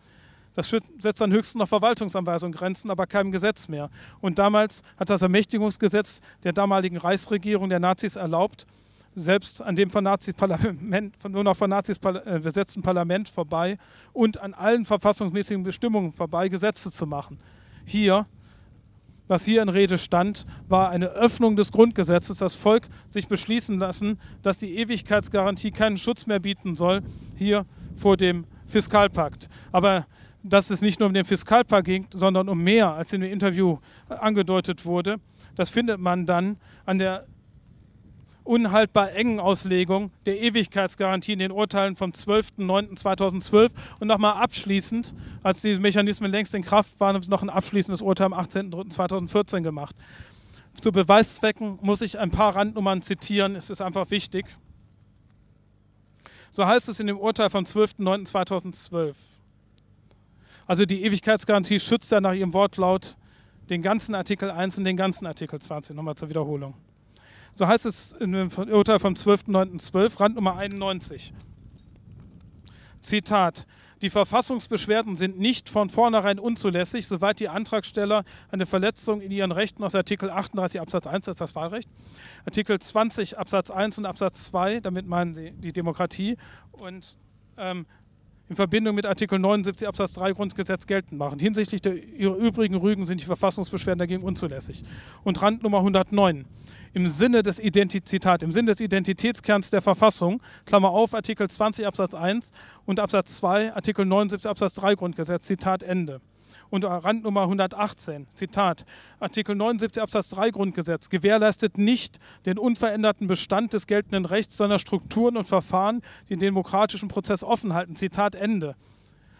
Das setzt dann höchstens noch Verwaltungsanweisungen Grenzen, aber keinem Gesetz mehr. Und damals hat das Ermächtigungsgesetz der damaligen Reichsregierung der Nazis erlaubt, selbst an dem von Nazis Parlament, nur noch von Nazis äh, besetzten Parlament vorbei und an allen verfassungsmäßigen Bestimmungen vorbei Gesetze zu machen. Hier was hier in Rede stand, war eine Öffnung des Grundgesetzes, das Volk sich beschließen lassen, dass die Ewigkeitsgarantie keinen Schutz mehr bieten soll, hier vor dem Fiskalpakt. Aber dass es nicht nur um den Fiskalpakt ging, sondern um mehr, als in dem Interview angedeutet wurde, das findet man dann an der unhaltbar engen Auslegung der Ewigkeitsgarantie in den Urteilen vom 12.09.2012 und nochmal abschließend, als diese Mechanismen längst in Kraft waren, haben sie noch ein abschließendes Urteil am 18.03.2014 gemacht. Zu Beweiszwecken muss ich ein paar Randnummern zitieren, es ist einfach wichtig. So heißt es in dem Urteil vom 12.09.2012. Also die Ewigkeitsgarantie schützt ja nach ihrem Wortlaut den ganzen Artikel 1 und den ganzen Artikel 20. Nochmal zur Wiederholung. So heißt es im Urteil vom 12.09.12, Randnummer 91. Zitat. Die Verfassungsbeschwerden sind nicht von vornherein unzulässig, soweit die Antragsteller eine Verletzung in ihren Rechten aus Artikel 38 Absatz 1, das ist das Wahlrecht, Artikel 20 Absatz 1 und Absatz 2, damit meinen sie die Demokratie, und ähm, in Verbindung mit Artikel 79 Absatz 3 Grundgesetz geltend machen. Hinsichtlich der übrigen Rügen sind die Verfassungsbeschwerden dagegen unzulässig. Und Randnummer 109 im Sinne des Identität, im Sinne des Identitätskerns der Verfassung, Klammer auf, Artikel 20 Absatz 1 und Absatz 2, Artikel 79 Absatz 3 Grundgesetz, Zitat Ende. Und Randnummer 118, Zitat, Artikel 79 Absatz 3 Grundgesetz gewährleistet nicht den unveränderten Bestand des geltenden Rechts, sondern Strukturen und Verfahren, die den demokratischen Prozess offen halten. Zitat Ende.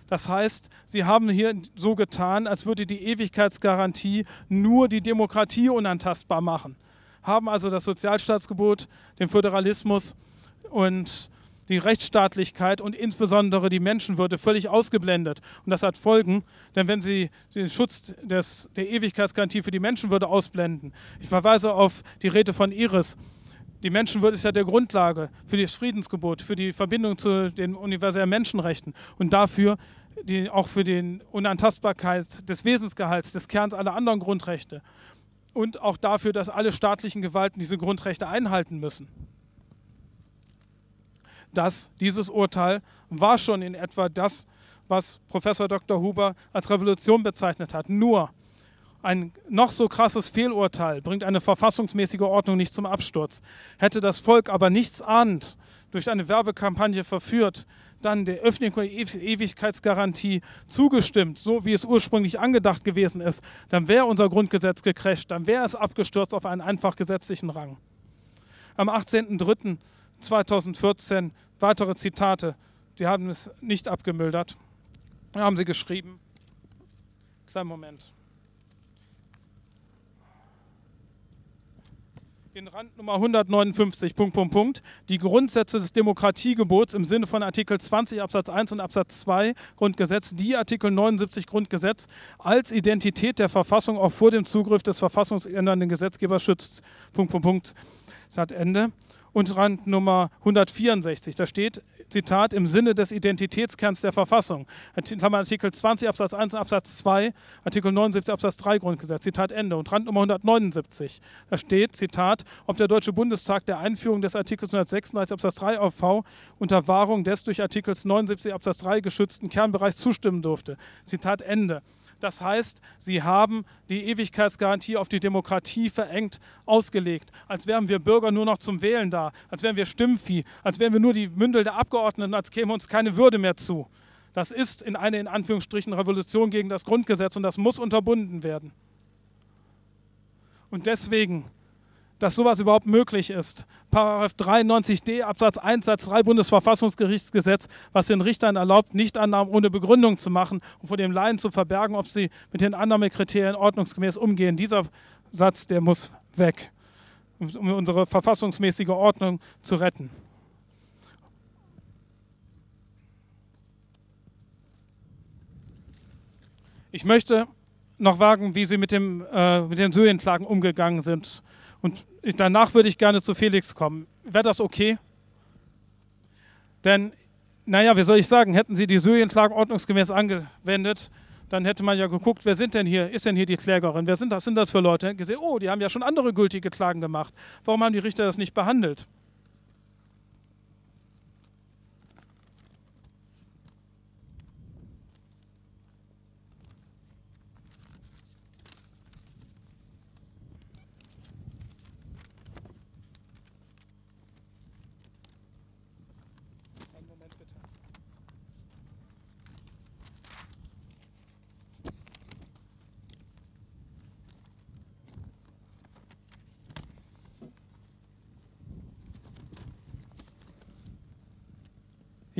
Das heißt, sie haben hier so getan, als würde die Ewigkeitsgarantie nur die Demokratie unantastbar machen haben also das Sozialstaatsgebot, den Föderalismus und die Rechtsstaatlichkeit und insbesondere die Menschenwürde völlig ausgeblendet. Und das hat Folgen, denn wenn Sie den Schutz des, der Ewigkeitsgarantie für die Menschenwürde ausblenden, ich verweise auf die Rede von Iris, die Menschenwürde ist ja der Grundlage für das Friedensgebot, für die Verbindung zu den universellen Menschenrechten und dafür die, auch für die Unantastbarkeit des Wesensgehalts, des Kerns aller anderen Grundrechte und auch dafür, dass alle staatlichen Gewalten diese Grundrechte einhalten müssen. Das, dieses Urteil war schon in etwa das, was Professor Dr. Huber als Revolution bezeichnet hat. Nur ein noch so krasses Fehlurteil bringt eine verfassungsmäßige Ordnung nicht zum Absturz. Hätte das Volk aber nichts ahnend durch eine Werbekampagne verführt, dann der Öffnung der Ewigkeitsgarantie zugestimmt, so wie es ursprünglich angedacht gewesen ist, dann wäre unser Grundgesetz gecrasht, dann wäre es abgestürzt auf einen einfach gesetzlichen Rang. Am 18.03.2014 weitere Zitate, die haben es nicht abgemildert, da haben sie geschrieben. Kleinen Moment. in Randnummer 159, Punkt, Punkt, Punkt, die Grundsätze des Demokratiegebots im Sinne von Artikel 20 Absatz 1 und Absatz 2 Grundgesetz, die Artikel 79 Grundgesetz als Identität der Verfassung auch vor dem Zugriff des verfassungsändernden Gesetzgebers schützt. Punkt, Punkt, Punkt. Sagt Ende und Randnummer 164. Da steht, Zitat, im Sinne des Identitätskerns der Verfassung. Artikel 20 Absatz 1 Absatz 2, Artikel 79 Absatz 3 Grundgesetz. Zitat Ende. Und Randnummer 179. Da steht, Zitat, ob der Deutsche Bundestag der Einführung des Artikels 136 Absatz 3 AV unter Wahrung des durch Artikels 79 Absatz 3 geschützten Kernbereichs zustimmen durfte. Zitat Ende. Das heißt, sie haben die Ewigkeitsgarantie auf die Demokratie verengt ausgelegt, als wären wir Bürger nur noch zum Wählen da, als wären wir Stimmvieh, als wären wir nur die Mündel der Abgeordneten, als käme uns keine Würde mehr zu. Das ist in eine in Anführungsstrichen Revolution gegen das Grundgesetz und das muss unterbunden werden. Und deswegen, dass sowas überhaupt möglich ist, Paragraph 93d Absatz 1 Satz 3 Bundesverfassungsgerichtsgesetz, was den Richtern erlaubt, Nichtannahmen ohne Begründung zu machen und vor dem Laien zu verbergen, ob sie mit den Annahmekriterien ordnungsgemäß umgehen. Dieser Satz, der muss weg, um unsere verfassungsmäßige Ordnung zu retten. Ich möchte noch wagen, wie Sie mit, dem, äh, mit den Syrienklagen umgegangen sind. Und danach würde ich gerne zu Felix kommen. Wäre das okay? Denn, naja, wie soll ich sagen, hätten Sie die Syrienklagen ordnungsgemäß angewendet, dann hätte man ja geguckt, wer sind denn hier, ist denn hier die Klägerin, wer sind das, sind das für Leute? Gesehen, oh, die haben ja schon andere gültige Klagen gemacht. Warum haben die Richter das nicht behandelt?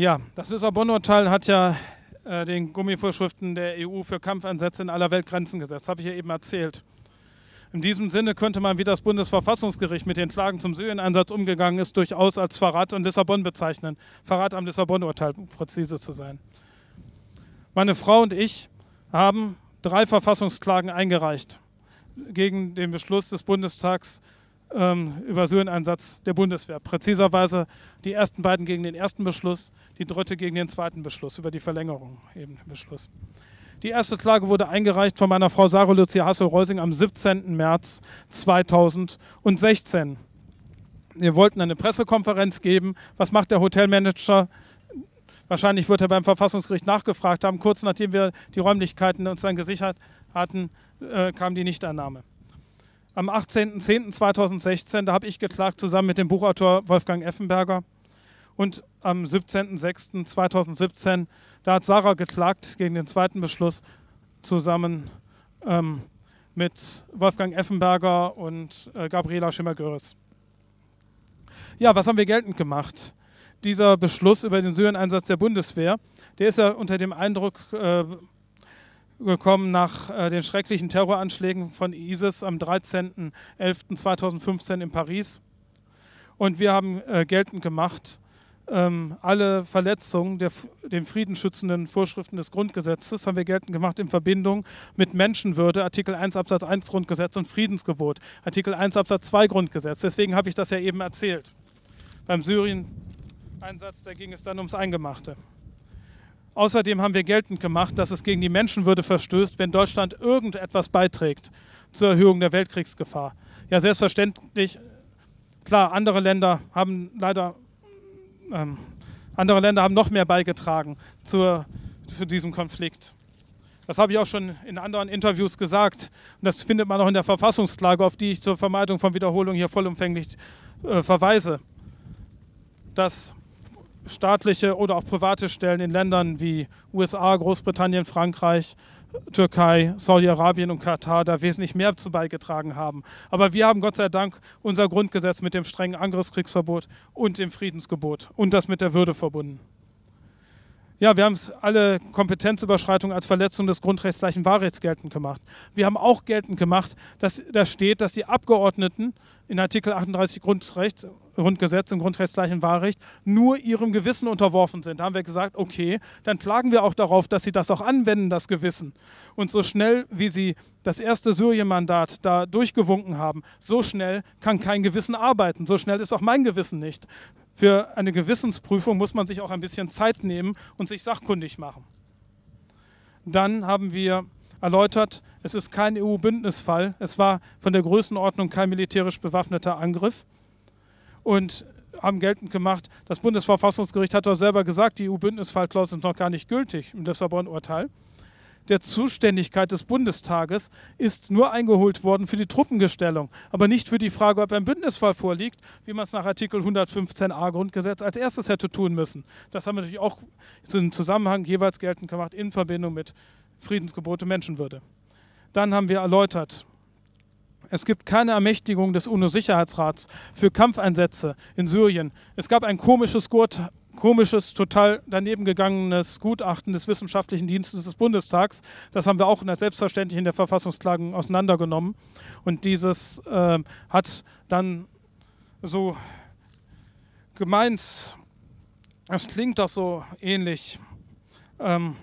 Ja, das Lissabon-Urteil hat ja äh, den Gummivorschriften der EU für Kampfeinsätze in aller Welt Grenzen gesetzt. Habe ich ja eben erzählt. In diesem Sinne könnte man, wie das Bundesverfassungsgericht mit den Klagen zum Syrien-Einsatz umgegangen ist, durchaus als Verrat an Lissabon bezeichnen. Verrat am Lissabon-Urteil, präzise zu sein. Meine Frau und ich haben drei Verfassungsklagen eingereicht gegen den Beschluss des Bundestags ähm, über Syrien-Einsatz der Bundeswehr. Präziserweise die ersten beiden gegen den ersten Beschluss, die dritte gegen den zweiten Beschluss, über die Verlängerung eben Beschluss. Die erste Klage wurde eingereicht von meiner Frau Sarah Lucia Hassel-Reusing am 17. März 2016. Wir wollten eine Pressekonferenz geben. Was macht der Hotelmanager? Wahrscheinlich wird er beim Verfassungsgericht nachgefragt haben. Kurz nachdem wir die Räumlichkeiten uns dann gesichert hatten, äh, kam die Nichtannahme am 18.10.2016, da habe ich geklagt zusammen mit dem Buchautor Wolfgang Effenberger. Und am 17.06.2017, da hat Sarah geklagt gegen den zweiten Beschluss zusammen ähm, mit Wolfgang Effenberger und äh, Gabriela Schimmer-Göres. Ja, was haben wir geltend gemacht? Dieser Beschluss über den Syrien-Einsatz der Bundeswehr, der ist ja unter dem Eindruck äh, gekommen nach äh, den schrecklichen Terroranschlägen von ISIS am 13.11.2015 in Paris. Und wir haben äh, geltend gemacht, ähm, alle Verletzungen der den friedensschützenden Vorschriften des Grundgesetzes haben wir geltend gemacht in Verbindung mit Menschenwürde, Artikel 1 Absatz 1 Grundgesetz und Friedensgebot, Artikel 1 Absatz 2 Grundgesetz. Deswegen habe ich das ja eben erzählt. Beim Syrien-Einsatz, da ging es dann ums Eingemachte. Außerdem haben wir geltend gemacht, dass es gegen die Menschenwürde verstößt, wenn Deutschland irgendetwas beiträgt zur Erhöhung der Weltkriegsgefahr. Ja, selbstverständlich, klar, andere Länder haben leider, ähm, andere Länder haben noch mehr beigetragen zur, zu diesem Konflikt. Das habe ich auch schon in anderen Interviews gesagt. Und das findet man auch in der Verfassungsklage, auf die ich zur Vermeidung von Wiederholung hier vollumfänglich äh, verweise. Dass staatliche oder auch private Stellen in Ländern wie USA, Großbritannien, Frankreich, Türkei, Saudi-Arabien und Katar da wesentlich mehr zu beigetragen haben. Aber wir haben Gott sei Dank unser Grundgesetz mit dem strengen Angriffskriegsverbot und dem Friedensgebot und das mit der Würde verbunden. Ja, wir haben alle Kompetenzüberschreitungen als Verletzung des grundrechtsgleichen Wahlrechts geltend gemacht. Wir haben auch geltend gemacht, dass da steht, dass die Abgeordneten in Artikel 38 Grundrecht, Grundgesetz im grundrechtsgleichen Wahlrecht nur ihrem Gewissen unterworfen sind. Da haben wir gesagt, okay, dann klagen wir auch darauf, dass sie das auch anwenden, das Gewissen. Und so schnell, wie sie das erste Syrien-Mandat da durchgewunken haben, so schnell kann kein Gewissen arbeiten. So schnell ist auch mein Gewissen nicht für eine Gewissensprüfung muss man sich auch ein bisschen Zeit nehmen und sich sachkundig machen. Dann haben wir erläutert, es ist kein EU-Bündnisfall. Es war von der Größenordnung kein militärisch bewaffneter Angriff. Und haben geltend gemacht, das Bundesverfassungsgericht hat doch selber gesagt, die EU-Bündnisfallklausel ist noch gar nicht gültig im Lissabon-Urteil der Zuständigkeit des Bundestages ist nur eingeholt worden für die Truppengestellung, aber nicht für die Frage, ob ein Bündnisfall vorliegt, wie man es nach Artikel 115a Grundgesetz als erstes hätte tun müssen. Das haben wir natürlich auch im Zusammenhang jeweils geltend gemacht in Verbindung mit Friedensgebote Menschenwürde. Dann haben wir erläutert, Es gibt keine Ermächtigung des UNO-Sicherheitsrats für Kampfeinsätze in Syrien. Es gab ein komisches, komisches, total daneben gegangenes Gutachten des Wissenschaftlichen Dienstes des Bundestags. Das haben wir auch selbstverständlich in der Verfassungsklage auseinandergenommen. Und dieses äh, hat dann so gemeint, das klingt doch so ähnlich ähm,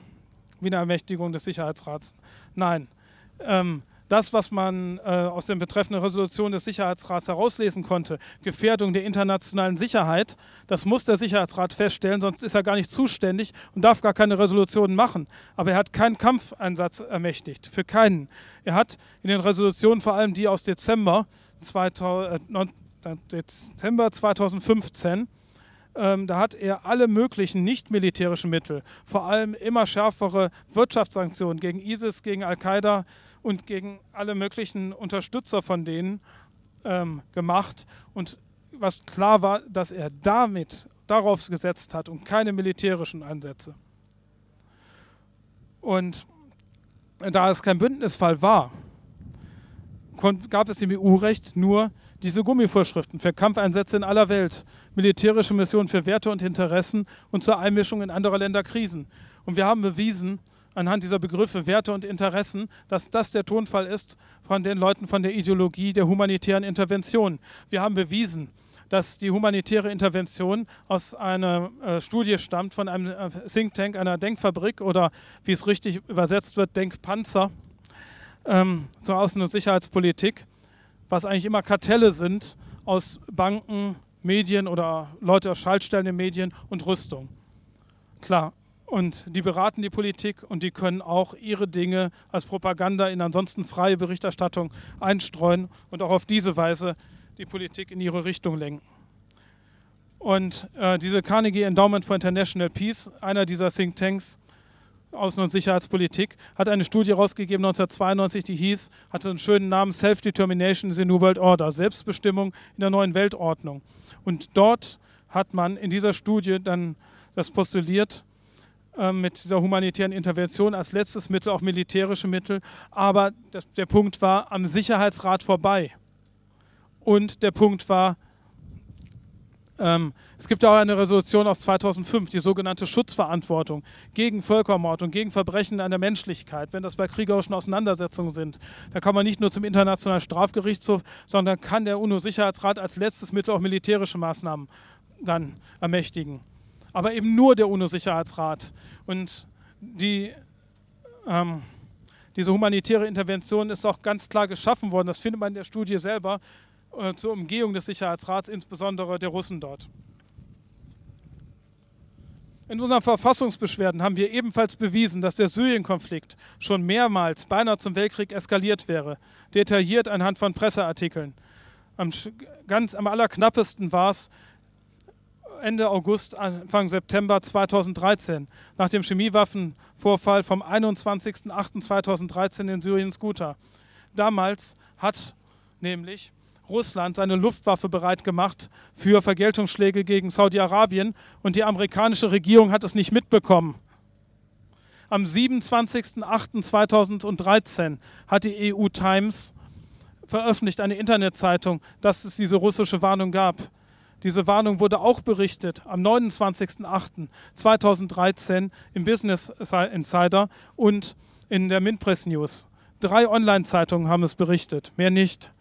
wie eine Ermächtigung des Sicherheitsrats. Nein. Ähm, das, was man äh, aus der betreffenden Resolution des Sicherheitsrats herauslesen konnte, Gefährdung der internationalen Sicherheit, das muss der Sicherheitsrat feststellen, sonst ist er gar nicht zuständig und darf gar keine Resolutionen machen. Aber er hat keinen Kampfeinsatz ermächtigt, für keinen. Er hat in den Resolutionen, vor allem die aus Dezember, 2000, äh, 2015, ähm, da hat er alle möglichen nicht militärischen Mittel, vor allem immer schärfere Wirtschaftssanktionen gegen ISIS, gegen Al-Qaida und gegen alle möglichen Unterstützer von denen ähm, gemacht. Und was klar war, dass er damit darauf gesetzt hat und keine militärischen Einsätze. Und da es kein Bündnisfall war, gab es im EU-Recht nur diese Gummivorschriften für Kampfeinsätze in aller Welt, militärische Missionen für Werte und Interessen und zur Einmischung in andere Länder Krisen. Und wir haben bewiesen, anhand dieser Begriffe Werte und Interessen, dass das der Tonfall ist von den Leuten von der Ideologie der humanitären Intervention. Wir haben bewiesen, dass die humanitäre Intervention aus einer äh, Studie stammt von einem äh, Think Tank, einer Denkfabrik oder wie es richtig übersetzt wird, Denkpanzer ähm, zur Außen- und Sicherheitspolitik, was eigentlich immer Kartelle sind aus Banken, Medien oder Leute aus Schaltstellen in Medien und Rüstung. Klar, und die beraten die Politik und die können auch ihre Dinge als Propaganda in ansonsten freie Berichterstattung einstreuen und auch auf diese Weise die Politik in ihre Richtung lenken. Und äh, diese Carnegie Endowment for International Peace, einer dieser Thinktanks, Außen- und Sicherheitspolitik, hat eine Studie herausgegeben 1992, die hieß, hatte einen schönen Namen Self-Determination in the New World Order, Selbstbestimmung in der neuen Weltordnung. Und dort hat man in dieser Studie dann das postuliert, äh, mit dieser humanitären Intervention als letztes Mittel auch militärische Mittel. Aber das, der Punkt war am Sicherheitsrat vorbei. Und der Punkt war, ähm, es gibt auch eine Resolution aus 2005, die sogenannte Schutzverantwortung gegen Völkermord und gegen Verbrechen an der Menschlichkeit, wenn das bei kriegerischen Auseinandersetzungen sind. Da kann man nicht nur zum Internationalen Strafgerichtshof, sondern kann der UNO-Sicherheitsrat als letztes Mittel auch militärische Maßnahmen dann ermächtigen. Aber eben nur der UNO-Sicherheitsrat. Und die, ähm, diese humanitäre Intervention ist auch ganz klar geschaffen worden. Das findet man in der Studie selber äh, zur Umgehung des Sicherheitsrats, insbesondere der Russen dort. In unseren Verfassungsbeschwerden haben wir ebenfalls bewiesen, dass der Syrien-Konflikt schon mehrmals beinahe zum Weltkrieg eskaliert wäre, detailliert anhand von Presseartikeln. Am, ganz am allerknappesten war es Ende August, Anfang September 2013, nach dem Chemiewaffenvorfall vom 21.08.2013 in Syriens Ghouta. Damals hat nämlich Russland seine Luftwaffe bereit gemacht für Vergeltungsschläge gegen Saudi-Arabien und die amerikanische Regierung hat es nicht mitbekommen. Am 27.08.2013 hat die EU Times veröffentlicht, eine Internetseitung, dass es diese russische Warnung gab. Diese Warnung wurde auch berichtet am 29.08.2013 im Business Insider und in der Mintpress News. Drei Online-Zeitungen haben es berichtet, mehr nicht.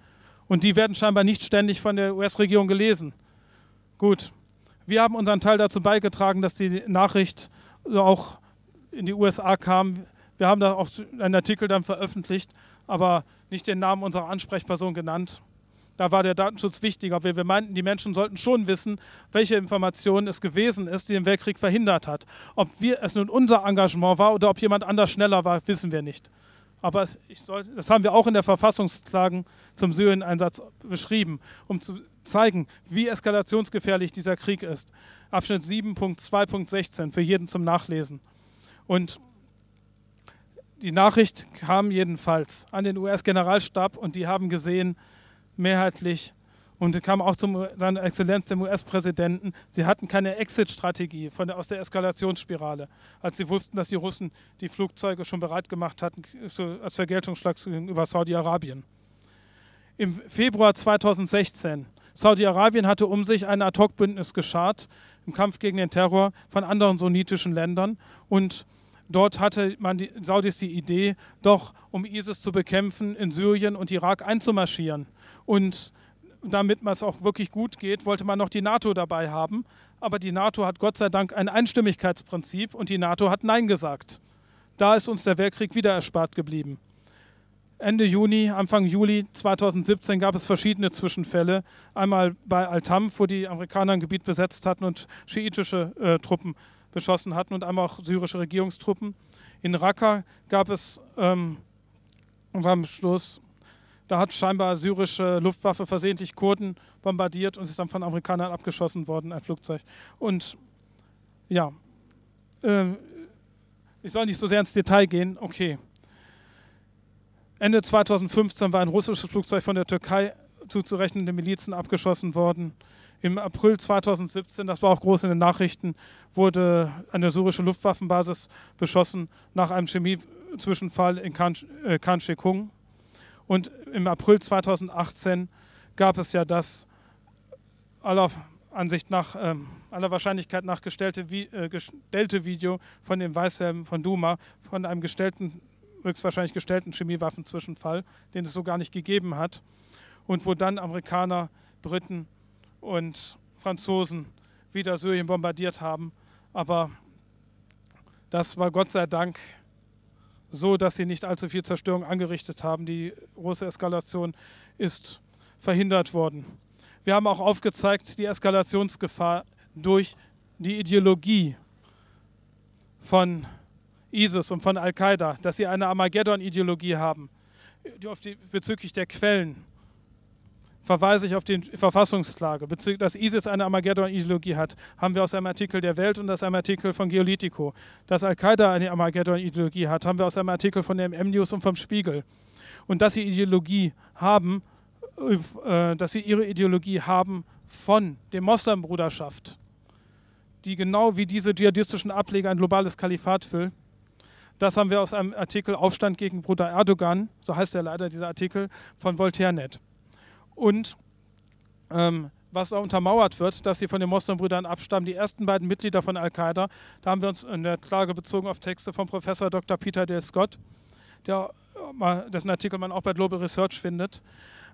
Und die werden scheinbar nicht ständig von der US-Regierung gelesen. Gut, wir haben unseren Teil dazu beigetragen, dass die Nachricht auch in die USA kam. Wir haben da auch einen Artikel dann veröffentlicht, aber nicht den Namen unserer Ansprechperson genannt. Da war der Datenschutz wichtiger. Wir, wir meinten, die Menschen sollten schon wissen, welche Informationen es gewesen ist, die den Weltkrieg verhindert hat. Ob wir, es nun unser Engagement war oder ob jemand anders schneller war, wissen wir nicht. Aber es, soll, das haben wir auch in der Verfassungsklagen zum Syrien-Einsatz beschrieben, um zu zeigen, wie eskalationsgefährlich dieser Krieg ist. Abschnitt 7.2.16 für jeden zum Nachlesen. Und die Nachricht kam jedenfalls an den US-Generalstab und die haben gesehen, mehrheitlich, und kam auch zu seiner Exzellenz dem US-Präsidenten, sie hatten keine Exit-Strategie aus der Eskalationsspirale, als sie wussten, dass die Russen die Flugzeuge schon bereit gemacht hatten als Vergeltungsschlag gegenüber Saudi-Arabien. Im Februar 2016 Saudi-Arabien hatte um sich ein Ad-hoc-Bündnis geschart im Kampf gegen den Terror von anderen sunnitischen Ländern. Und dort hatte man die Saudis die Idee, doch um ISIS zu bekämpfen, in Syrien und Irak einzumarschieren. Und damit es auch wirklich gut geht, wollte man noch die NATO dabei haben. Aber die NATO hat Gott sei Dank ein Einstimmigkeitsprinzip und die NATO hat Nein gesagt. Da ist uns der Weltkrieg wieder erspart geblieben. Ende Juni, Anfang Juli 2017 gab es verschiedene Zwischenfälle. Einmal bei Al-Tam, wo die Amerikaner ein Gebiet besetzt hatten und schiitische äh, Truppen beschossen hatten und einmal auch syrische Regierungstruppen. In Raqqa gab es ähm, am Schluss, da hat scheinbar syrische Luftwaffe versehentlich Kurden bombardiert und ist dann von Amerikanern abgeschossen worden, ein Flugzeug. Und ja, äh, ich soll nicht so sehr ins Detail gehen, okay. Ende 2015 war ein russisches Flugzeug von der Türkei zuzurechnende Milizen abgeschossen worden. Im April 2017, das war auch groß in den Nachrichten, wurde eine syrische Luftwaffenbasis beschossen nach einem Chemiezwischenfall in Kan, äh, Shekung. Und im April 2018 gab es ja das aller Ansicht nach, äh, aller Wahrscheinlichkeit nach gestellte, äh, gestellte Video von dem Weißhelm von Duma, von einem gestellten höchstwahrscheinlich gestellten Chemiewaffenzwischenfall, den es so gar nicht gegeben hat. Und wo dann Amerikaner, Briten und Franzosen wieder Syrien bombardiert haben. Aber das war Gott sei Dank so, dass sie nicht allzu viel Zerstörung angerichtet haben. Die große Eskalation ist verhindert worden. Wir haben auch aufgezeigt, die Eskalationsgefahr durch die Ideologie von ISIS und von Al-Qaida, dass sie eine Armageddon-Ideologie haben. Die, bezüglich der Quellen verweise ich auf die Verfassungsklage. Dass ISIS eine Armageddon-Ideologie hat, haben wir aus einem Artikel der Welt und aus einem Artikel von Geolitico. Dass Al-Qaida eine Armageddon-Ideologie hat, haben wir aus einem Artikel von dem M-News und vom Spiegel. Und dass sie Ideologie haben, äh, dass sie ihre Ideologie haben von der Moslembruderschaft, die genau wie diese dschihadistischen Ableger ein globales Kalifat will, das haben wir aus einem Artikel Aufstand gegen Bruder Erdogan, so heißt ja leider dieser Artikel, von Voltaire.net. Und ähm, was untermauert wird, dass sie von den Moslembrüdern abstammen, die ersten beiden Mitglieder von Al-Qaida, da haben wir uns in der Klage bezogen auf Texte von Professor Dr. Peter Dale Scott, der, dessen Artikel man auch bei Global Research findet.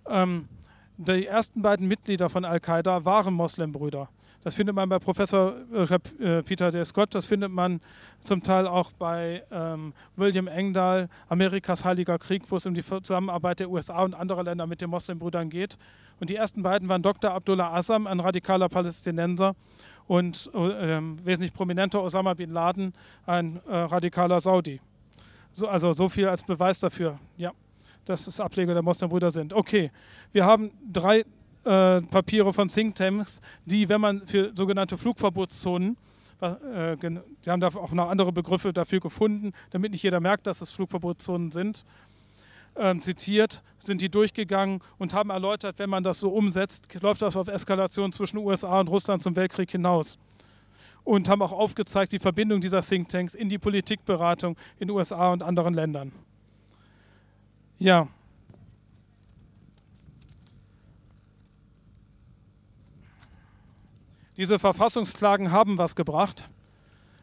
Ähm, die ersten beiden Mitglieder von Al-Qaida waren Moslembrüder. Das findet man bei Professor äh, Peter D. Scott, das findet man zum Teil auch bei ähm, William Engdahl, Amerikas Heiliger Krieg, wo es um die Zusammenarbeit der USA und anderer Länder mit den Moslembrüdern geht. Und die ersten beiden waren Dr. Abdullah Assam, ein radikaler Palästinenser, und äh, wesentlich prominenter Osama bin Laden, ein äh, radikaler Saudi. So, also so viel als Beweis dafür, ja, dass es Ableger der Moslembrüder sind. Okay, wir haben drei äh, Papiere von Thinktanks, die, wenn man für sogenannte Flugverbotszonen, äh, die haben da auch noch andere Begriffe dafür gefunden, damit nicht jeder merkt, dass es Flugverbotszonen sind, äh, zitiert, sind die durchgegangen und haben erläutert, wenn man das so umsetzt, läuft das auf Eskalation zwischen USA und Russland zum Weltkrieg hinaus. Und haben auch aufgezeigt die Verbindung dieser Thinktanks in die Politikberatung in USA und anderen Ländern. Ja. Diese Verfassungsklagen haben was gebracht.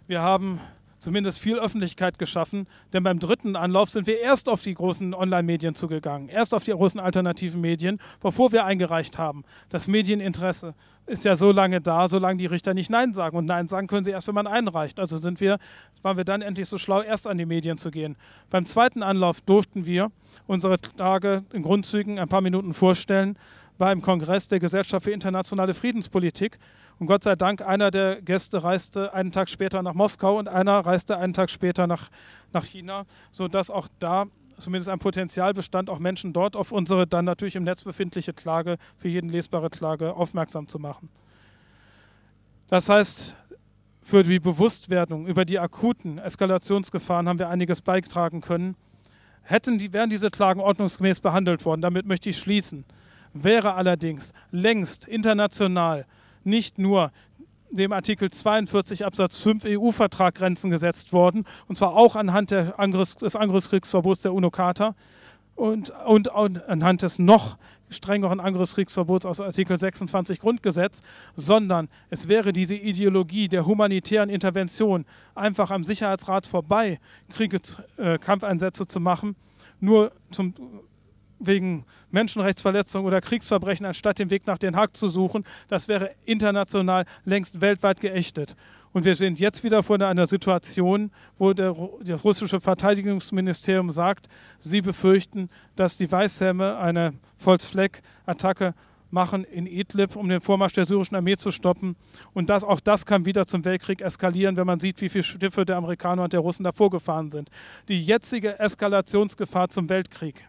Wir haben zumindest viel Öffentlichkeit geschaffen, denn beim dritten Anlauf sind wir erst auf die großen Online-Medien zugegangen, erst auf die großen alternativen Medien, bevor wir eingereicht haben. Das Medieninteresse ist ja so lange da, solange die Richter nicht Nein sagen. Und Nein sagen können sie erst, wenn man einreicht. Also sind wir, waren wir dann endlich so schlau, erst an die Medien zu gehen. Beim zweiten Anlauf durften wir unsere Klage in Grundzügen ein paar Minuten vorstellen beim Kongress der Gesellschaft für internationale Friedenspolitik. Und Gott sei Dank, einer der Gäste reiste einen Tag später nach Moskau und einer reiste einen Tag später nach, nach China, sodass auch da zumindest ein Potenzial bestand, auch Menschen dort auf unsere dann natürlich im Netz befindliche Klage, für jeden lesbare Klage aufmerksam zu machen. Das heißt, für die Bewusstwerdung über die akuten Eskalationsgefahren haben wir einiges beitragen können. Hätten die, wären diese Klagen ordnungsgemäß behandelt worden, damit möchte ich schließen, wäre allerdings längst international nicht nur dem Artikel 42 Absatz 5 EU-Vertrag Grenzen gesetzt worden, und zwar auch anhand Angriffs, des Angriffskriegsverbots der UNO-Charta und, und, und anhand des noch strengeren Angriffskriegsverbots aus Artikel 26 Grundgesetz, sondern es wäre diese Ideologie der humanitären Intervention, einfach am Sicherheitsrat vorbei Krieges, äh, Kampfeinsätze zu machen, nur zum, wegen Menschenrechtsverletzungen oder Kriegsverbrechen, anstatt den Weg nach Den Haag zu suchen, das wäre international längst weltweit geächtet. Und wir sind jetzt wieder vor einer Situation, wo der, das russische Verteidigungsministerium sagt, sie befürchten, dass die Weißhelme eine Volksfleck-Attacke machen in Idlib, um den Vormarsch der syrischen Armee zu stoppen. Und das, auch das kann wieder zum Weltkrieg eskalieren, wenn man sieht, wie viele Schiffe der Amerikaner und der Russen davor gefahren sind. Die jetzige Eskalationsgefahr zum Weltkrieg,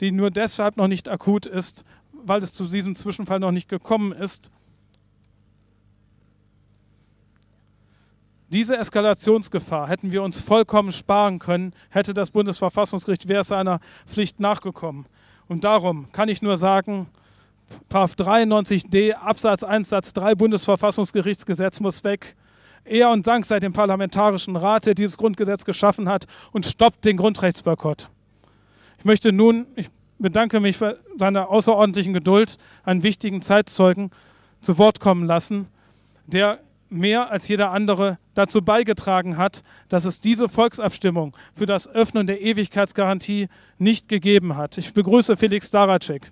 die nur deshalb noch nicht akut ist, weil es zu diesem Zwischenfall noch nicht gekommen ist, Diese Eskalationsgefahr hätten wir uns vollkommen sparen können, hätte das Bundesverfassungsgericht wäre seiner Pflicht nachgekommen. Und darum kann ich nur sagen, 93d Absatz 1 Satz 3 Bundesverfassungsgerichtsgesetz muss weg. Er und Dank sei dem Parlamentarischen Rat, der dieses Grundgesetz geschaffen hat und stoppt den Grundrechtsboykott. Ich möchte nun, ich bedanke mich für seine außerordentlichen Geduld, einen wichtigen Zeitzeugen zu Wort kommen lassen, der mehr als jeder andere dazu beigetragen hat, dass es diese Volksabstimmung für das Öffnen der Ewigkeitsgarantie nicht gegeben hat. Ich begrüße Felix Daracek.